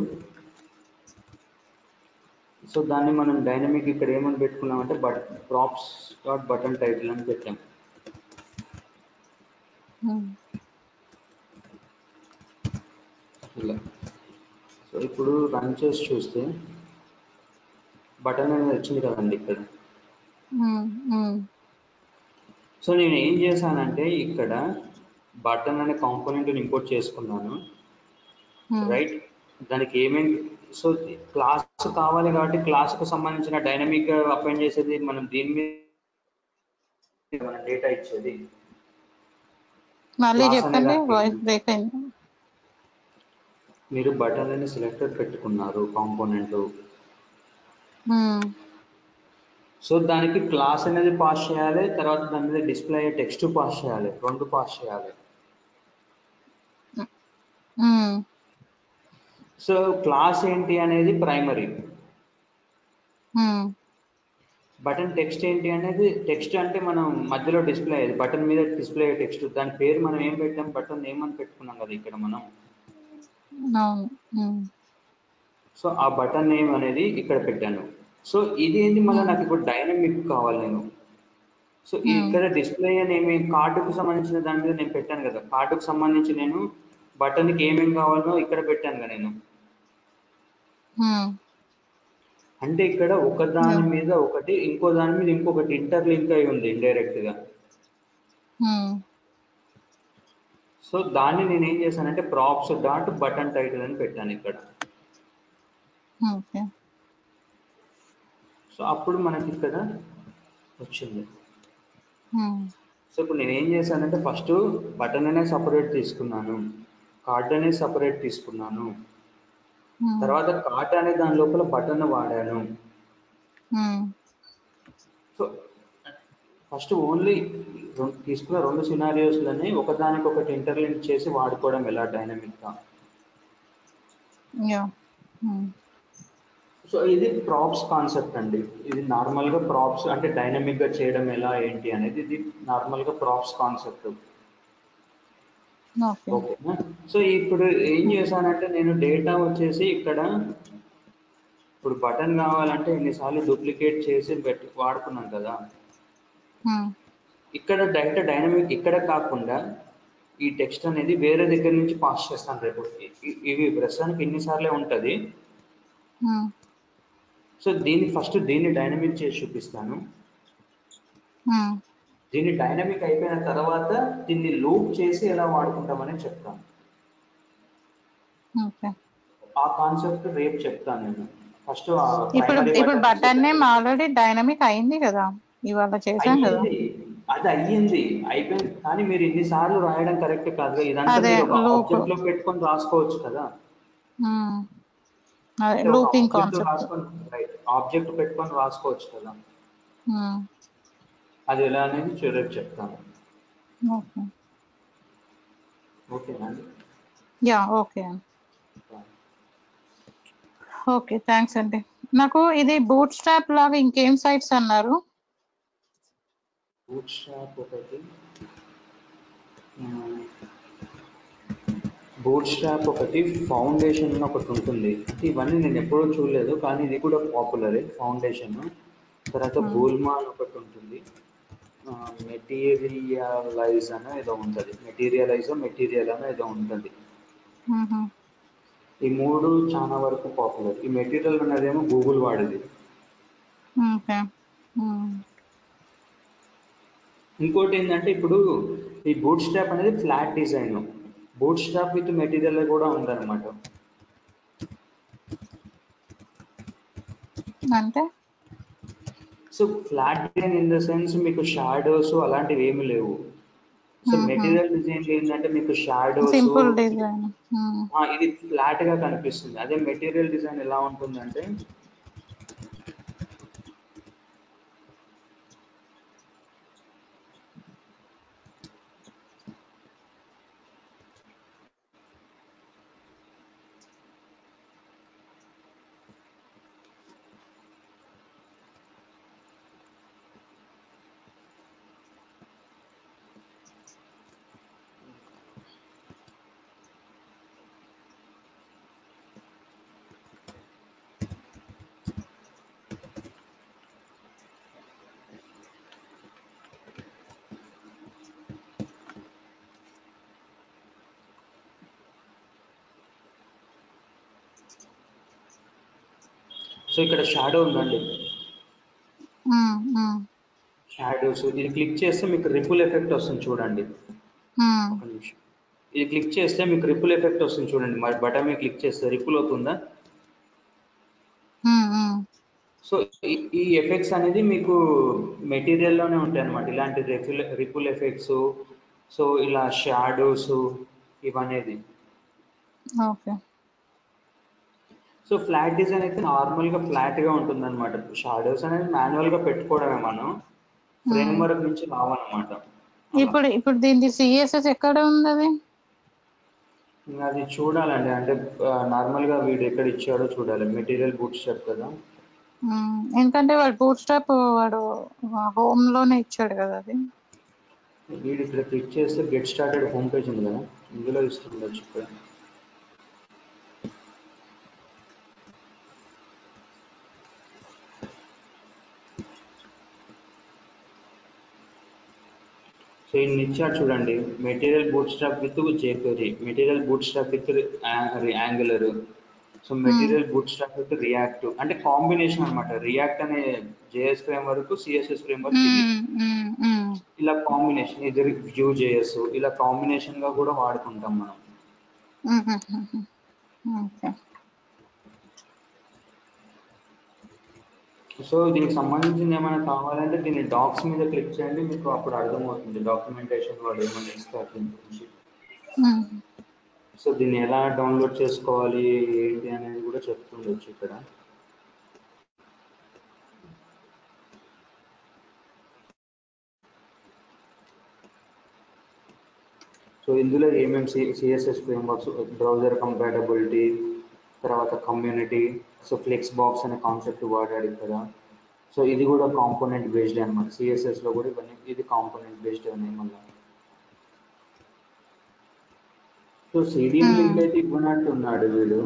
so దాన్ని మనం డైనమిక్ ఇక్కడ ఏమని పెట్టుకున్నామంటే but props dot button title అని పెట్టాం. ఇలా. సో ఇప్పుడు రన్ చేసి చూస్తే బటన్ అనేది వచ్చింది కదండి ఇక్కడ. ఉమ్, ఉమ్, సో నేను ఏం చేశానంటే ఇక్కడ బటన్ అనే కాంపోనెంట్ ఇంపోర్ట్ చేసుకున్నాను. రైట్ దానికి ఏమేమి సో క్లాస్ కావాలి కాబట్టి క్లాస్కు సంబంధించిన డైనమిక్ అపాయింట్ చేసేది మనం దీని మీద మన డేటా ఇచ్చేది. మళ్ళీ చెప్పండి వాయిస్ బ్రేక్ అయింది. మీరు బటన్ అని సెలెక్టర్ పెట్టుకున్నారు కాంపోనెంట్ సో దానికి క్లాస్ అనేది పాస్ చేయాలి తర్వాత దాని మీద డిస్ప్లే అయ్యే టెక్స్ట్ పాస్ చేయాలి రెండు పాస్ చేయాలి. ఉమ్, సో క్లాస్ ఏంటి అనేది ప్రైమరీ. బటన్ టెక్స్ట్ ఏంటి అనేది టెక్స్ట్ అంటే మనం మధ్యలో డిస్ప్లే అయ్యేది బటన్ మీద డిస్ప్లే అయ్యే టెక్స్ట్ దాని పేరు మనం ఏం పెట్టాం బటన్ నేమ్ అని పెట్టుకున్నాం కదా ఇక్కడ మనం. సో ఆ బటన్ నేమ్ అనేది ఇక్కడ పెట్టాను. సో ఇది ఏంటి మళ్ళీ నాకు ఇప్పుడు డైనమిక్ కావాలి నేను. సో. ఇక్కడ డిస్ప్లే అనేమి కార్డుకు సంబంధించిన దాని మీద నేను పెట్టాను కదా. కార్డుకు సంబంధించి నేను బటన్కి ఏమేమి కావాలో ఇక్కడ పెట్టాను కదా నేను. అంటే ఇక్కడ ఒక దాని. మీద ఒకటి ఇంకో దాని మీద ఇంకొకటి ఇంటర్లింక్ అయి ఉంది ఇండైరెక్ట్గా. సో దాన్ని నేను ఏం చేశానంటే ప్రాప్స్ డాట్ బటన్ టైటిల్ అని పెట్టాను ఇక్కడ. సో అప్పుడు మనకి ఇక్కడ వచ్చింది. సో ఇప్పుడు నేను ఏం చేశానంటే ఫస్ట్ బటన్ అనే సపరేట్ తీసుకున్నాను. కార్డ్ అనే సపరేట్ తీసుకున్నాను. తర్వాత కార్ట్ అనే దాని లోపల బటన్ వాడాను. సో ఫస్ట్ ఓన్లీ తీసుకున్న రెండు సినారియోస్లని ఒకదానికొకటి ఇంటర్లింక్ చేసి వాడుకోవడం ఎలా డైనమిక్గా యా ఉమ్, సో ఇది ప్రాప్స్ కాన్సెప్ట్ అండి. ఇది నార్మల్గా ప్రాప్స్ అంటే డైనమిక్గా చేయడం ఎలా ఏంటి అనేది ఇది నార్మల్గా ప్రాప్స్ కాన్సెప్ట్ ఓకేనా? సో ఇప్పుడు ఏం చేశానంటే నేను డేటా వచ్చేసి ఇక్కడ ఇప్పుడు బటన్ కావాలంటే ఎన్నిసార్లు డూప్లికేట్ చేసి పెట్టి వాడుకున్నాం కదా. ఇక్కడ డైరెక్ట్ డైనమిక్ ఇక్కడ కాకుండా ఈ టెక్స్ట్ అనేది వేరే దగ్గర నుంచి పాస్ చేస్తాను రేపు. ఇవి ప్రస్తుతానికి ఎన్నిసార్లే ఉంటుంది. సో దీన్ని ఫస్ట్ దీన్ని డైనమిక్ చేసి చూపిస్తాను. దీన్ని డైనమిక్ అయిపోయిన తర్వాత దీన్ని లూప్ చేసి ఎలా వాడుకుంటామని చెప్తాను. ఆ కాన్సెప్ట్ రేపు చెప్తాను నేను. ఫస్ట్ ఇప్పుడు ఇప్పుడు బటన్ నేమ్ ఆల్రెడీ డైనమిక్ అయింది కదా. ఇవాళ చేసాం కదా. అది అయ్యింది. అయిపోయింది. కానీ మీరు ఇన్నిసార్లు రాయడం కరెక్ట్ కాదు ఇదంతా మీరు. ఆబ్జెక్ట్లో పెట్టుకొని రాసుకోవచ్చు కదా. లూపింగ్ కాన్సెప్ట్ ఆబ్జెక్ట్ పెట్టుకొని రాసుకోవచ్చు కదా. అది ఎలా అనేది చూ- రేపు చెప్తాను. ఓకేనా యా ఓకే ఓకే థ్యాంక్స్ అండి. నాకు ఇది బూట్ స్ట్రాప్ లాగా ఇంకేం సైట్స్ అన్నారు? బూట్ స్ట్రాప్ ఒకటి. బూట్ స్ట్రాప్ ఒకటి ఫౌండేషన్ ఒకటి ఉంటుంది. అంటే ఇవన్నీ నేను ఎప్పుడూ చూడలేదు కానీ ఇది కూడా పాపులరే ఫౌండేషన్. తర్వాత అని ఒకటి ఉంటుంది. మెటీరియలైజ్ అని ఏదో ఉంటుంది. మెటీరియలైజ్ మెటీరియల్ అని ఏదో ఉంటుంది. ఈ మూడు చాలా వరకు పాపులర్. ఈ మెటీరియల్ ఉన్నదేమో గూగుల్ వాడేది. ఇంకోటి ఏంటంటే ఇప్పుడు ఈ బూట్ స్ట్రాప్ అనేది flat design. Bootstrap with material కూడా ఉందన్నమాట. అంటే so flat design in the sense మీకు షాడోస్ అలాంటివి ఏమి లేవు. సో. మెటీరియల్ డిజైన్ ఏంటంటే మీకు షాడోస్ సింపుల్ డిజైన్ ఇది ఫ్లాట్గా కనిపిస్తుంది. అదే మెటీరియల్ డిజైన్ ఎలా ఉంటుందంటే సో ఇక్కడ షాడో ఉందండి. షాడోస్ ఇది క్లిక్ చేస్తే మీకు రిపుల్ ఎఫెక్ట్ వస్తుంది చూడండి. ఒక నిమిషం. ఇది క్లిక్ చేస్తే మీకు రిపుల్ ఎఫెక్ట్ వస్తుంది చూడండి. మరి బటన్ మీద క్లిక్ చేస్తే రిపుల్ అవుతుందా? సో ఈ- ఎఫెక్ట్స్ అనేది మీకు మెటీరియల్లోనే ఉంటాయి అనమాట ఇలాంటి రిపుల్ రిపుల్ ఎఫెక్ట్స్ సో ఇలా షాడోస్ ఇవనేది. ఓకే. సో ఫ్లాట్ డిజైన్ అయితే నార్మల్గా ఫ్లాట్గా ఉంటుంది అనమాట షాడోస్ అనేది మాన్యువల్గా పెట్టుకోవడమే మనం. ఫ్రేమ్ వర్క్ నుంచి రావన్నమాట. ఇప్పుడు ఇప్పుడు దీనికి సిఎస్ఎస్ ఎక్కడ ఉంది అది చూడాలండి. అంటే నార్మల్గా వీడు ఎక్కడ ఇచ్చాడో చూడాలి. మెటీరియల్ బూట్ స్టెప్ కదా. ఎందుకంటే వాడు బూట్ స్టాప్ వాడు హోమ్లోనే ఇచ్చాడు కదా అది. వీడు ఇక్కడ క్లిక్ చేస్తే గెట్ స్టార్టెడ్ హోమ్ పేజ్ ఉంది కదా. ఇందులో ఇస్తుండొచ్చు సో ఇన్ని ఇచ్చాడు చూడండి. Material bootstrap with jQuery material bootstrap with Angular so material bootstrap with React అంటే కాంబినేషన్ అన్నమాట. రియాక్ట్ అనే జేఎస్ ఫ్రేమ్ వరకు సిఎస్ఎస్ ఫ్రేమ్ వర్క్ ఇలా కాంబినేషన్ ఇది వ్యూ జేఎస్ ఇలా కాంబినేషన్గా కూడా వాడుకుంటాం మనం. సో దీనికి సంబంధించింది ఏమైనా కావాలంటే దీని డాక్స్ మీద క్లిక్ చేయండి మీకు అప్పుడు అర్థమవుతుంది. డాక్యుమెంటేషన్ వాడు ఏమైనా ఇస్తారు దీని గురించి. సో దీన్ని ఎలా డౌన్లోడ్ చేసుకోవాలి ఏంటి అనేది కూడా చెప్తుండొచ్చు ఇక్కడ. సో ఇందులో ఏమేమి సిఎస్ఎస్ ఫ్రేమ్వర్క్స్ బ్రౌజర్ కంపాటబిలిటీ తర్వాత కమ్యూనిటీ సో ఫ్లెక్స్ బాక్స్ అనే కాన్సెప్ట్ వాడాడు ఇక్కడ. సో ఇది కూడా కాంపోనెంట్ బేస్డ్ అనమాట సిఎస్ఎస్లో కూడా ఇవన్నీ ఇది కాంపోనెంట్ బేస్డ్ అనేవి మళ్ళీ. So CDM. లింక్ అయితే ఇవ్వనట్టున్నాడు వీడు.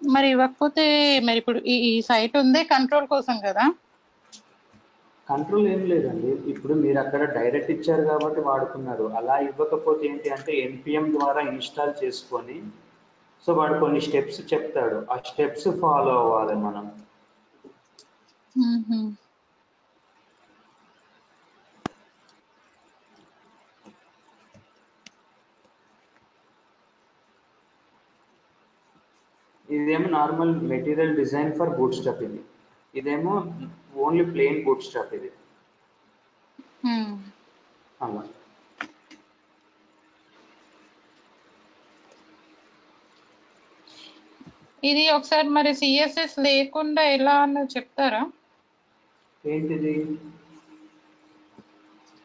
మరి ఇవ్వకపోతే మరి ఇప్పుడు ఈ ఈ సైట్ ఉంది కంట్రోల్ కోసం కదా? కంట్రోల్ ఏం లేదండి. ఇప్పుడు మీరు అక్కడ డైరెక్ట్ ఇచ్చారు కాబట్టి వాడుకున్నారు అలా ఇవ్వకపోతే ఏంటి అంటే ఎన్పిఎం ద్వారా ఇన్స్టాల్ చేసుకొని సో వాడు కొన్ని స్టెప్స్ చెప్తాడు. ఆ స్టెప్స్ ఫాలో అవ్వాలి మనం. ఇదేమో normal material design for bootstrap ఇది. ఇదేమో ఓన్లీ ప్లెయిన్ బూట్ స్టాప్ ఇది. అలా ఇది ఒకసారి మరి సిఎస్ఎస్ లేకుండా ఎలా అన్నది చెప్తారా? ఏంటిది?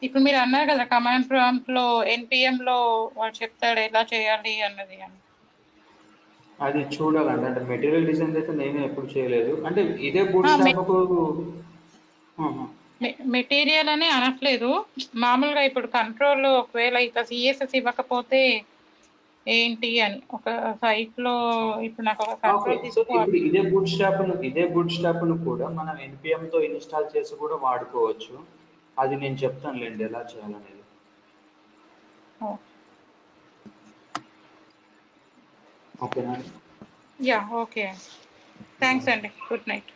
ఇప్పుడు మీరు అన్నారు కదా కమాండ్ ప్రాంప్ట్లో ఎన్పిఎం లో వాడు చెప్తాడు ఎలా చేయాలి అన్నది అని. అది చూడాలండి. అంటే మెటీరియల్ డిజైన్ అయితే నేను ఎప్పుడు చేయలేదు. అంటే ఇదే బూట్ మెటీరియల్ అని అనట్లేదు. మామూలుగా ఇప్పుడు కంట్రోల్ ఒకవేళ ఇట్లా సిఎస్ఎస్ ఇవ్వకపోతే ఏంటి అని. ఒక సైట్లో ఇప్పుడు నాకు ఒక ఇప్పుడు ఇదే బూట్ స్టాప్ ఇదే బూట్ స్టాప్ను కూడా మనం npm తో ఇన్స్టాల్ చేసి కూడా వాడుకోవచ్చు. అది నేను చెప్తానులేండి ఎలా చేయాలనేది. ఓకేనా? యా ఓకే థ్యాంక్స్ అండి. Good night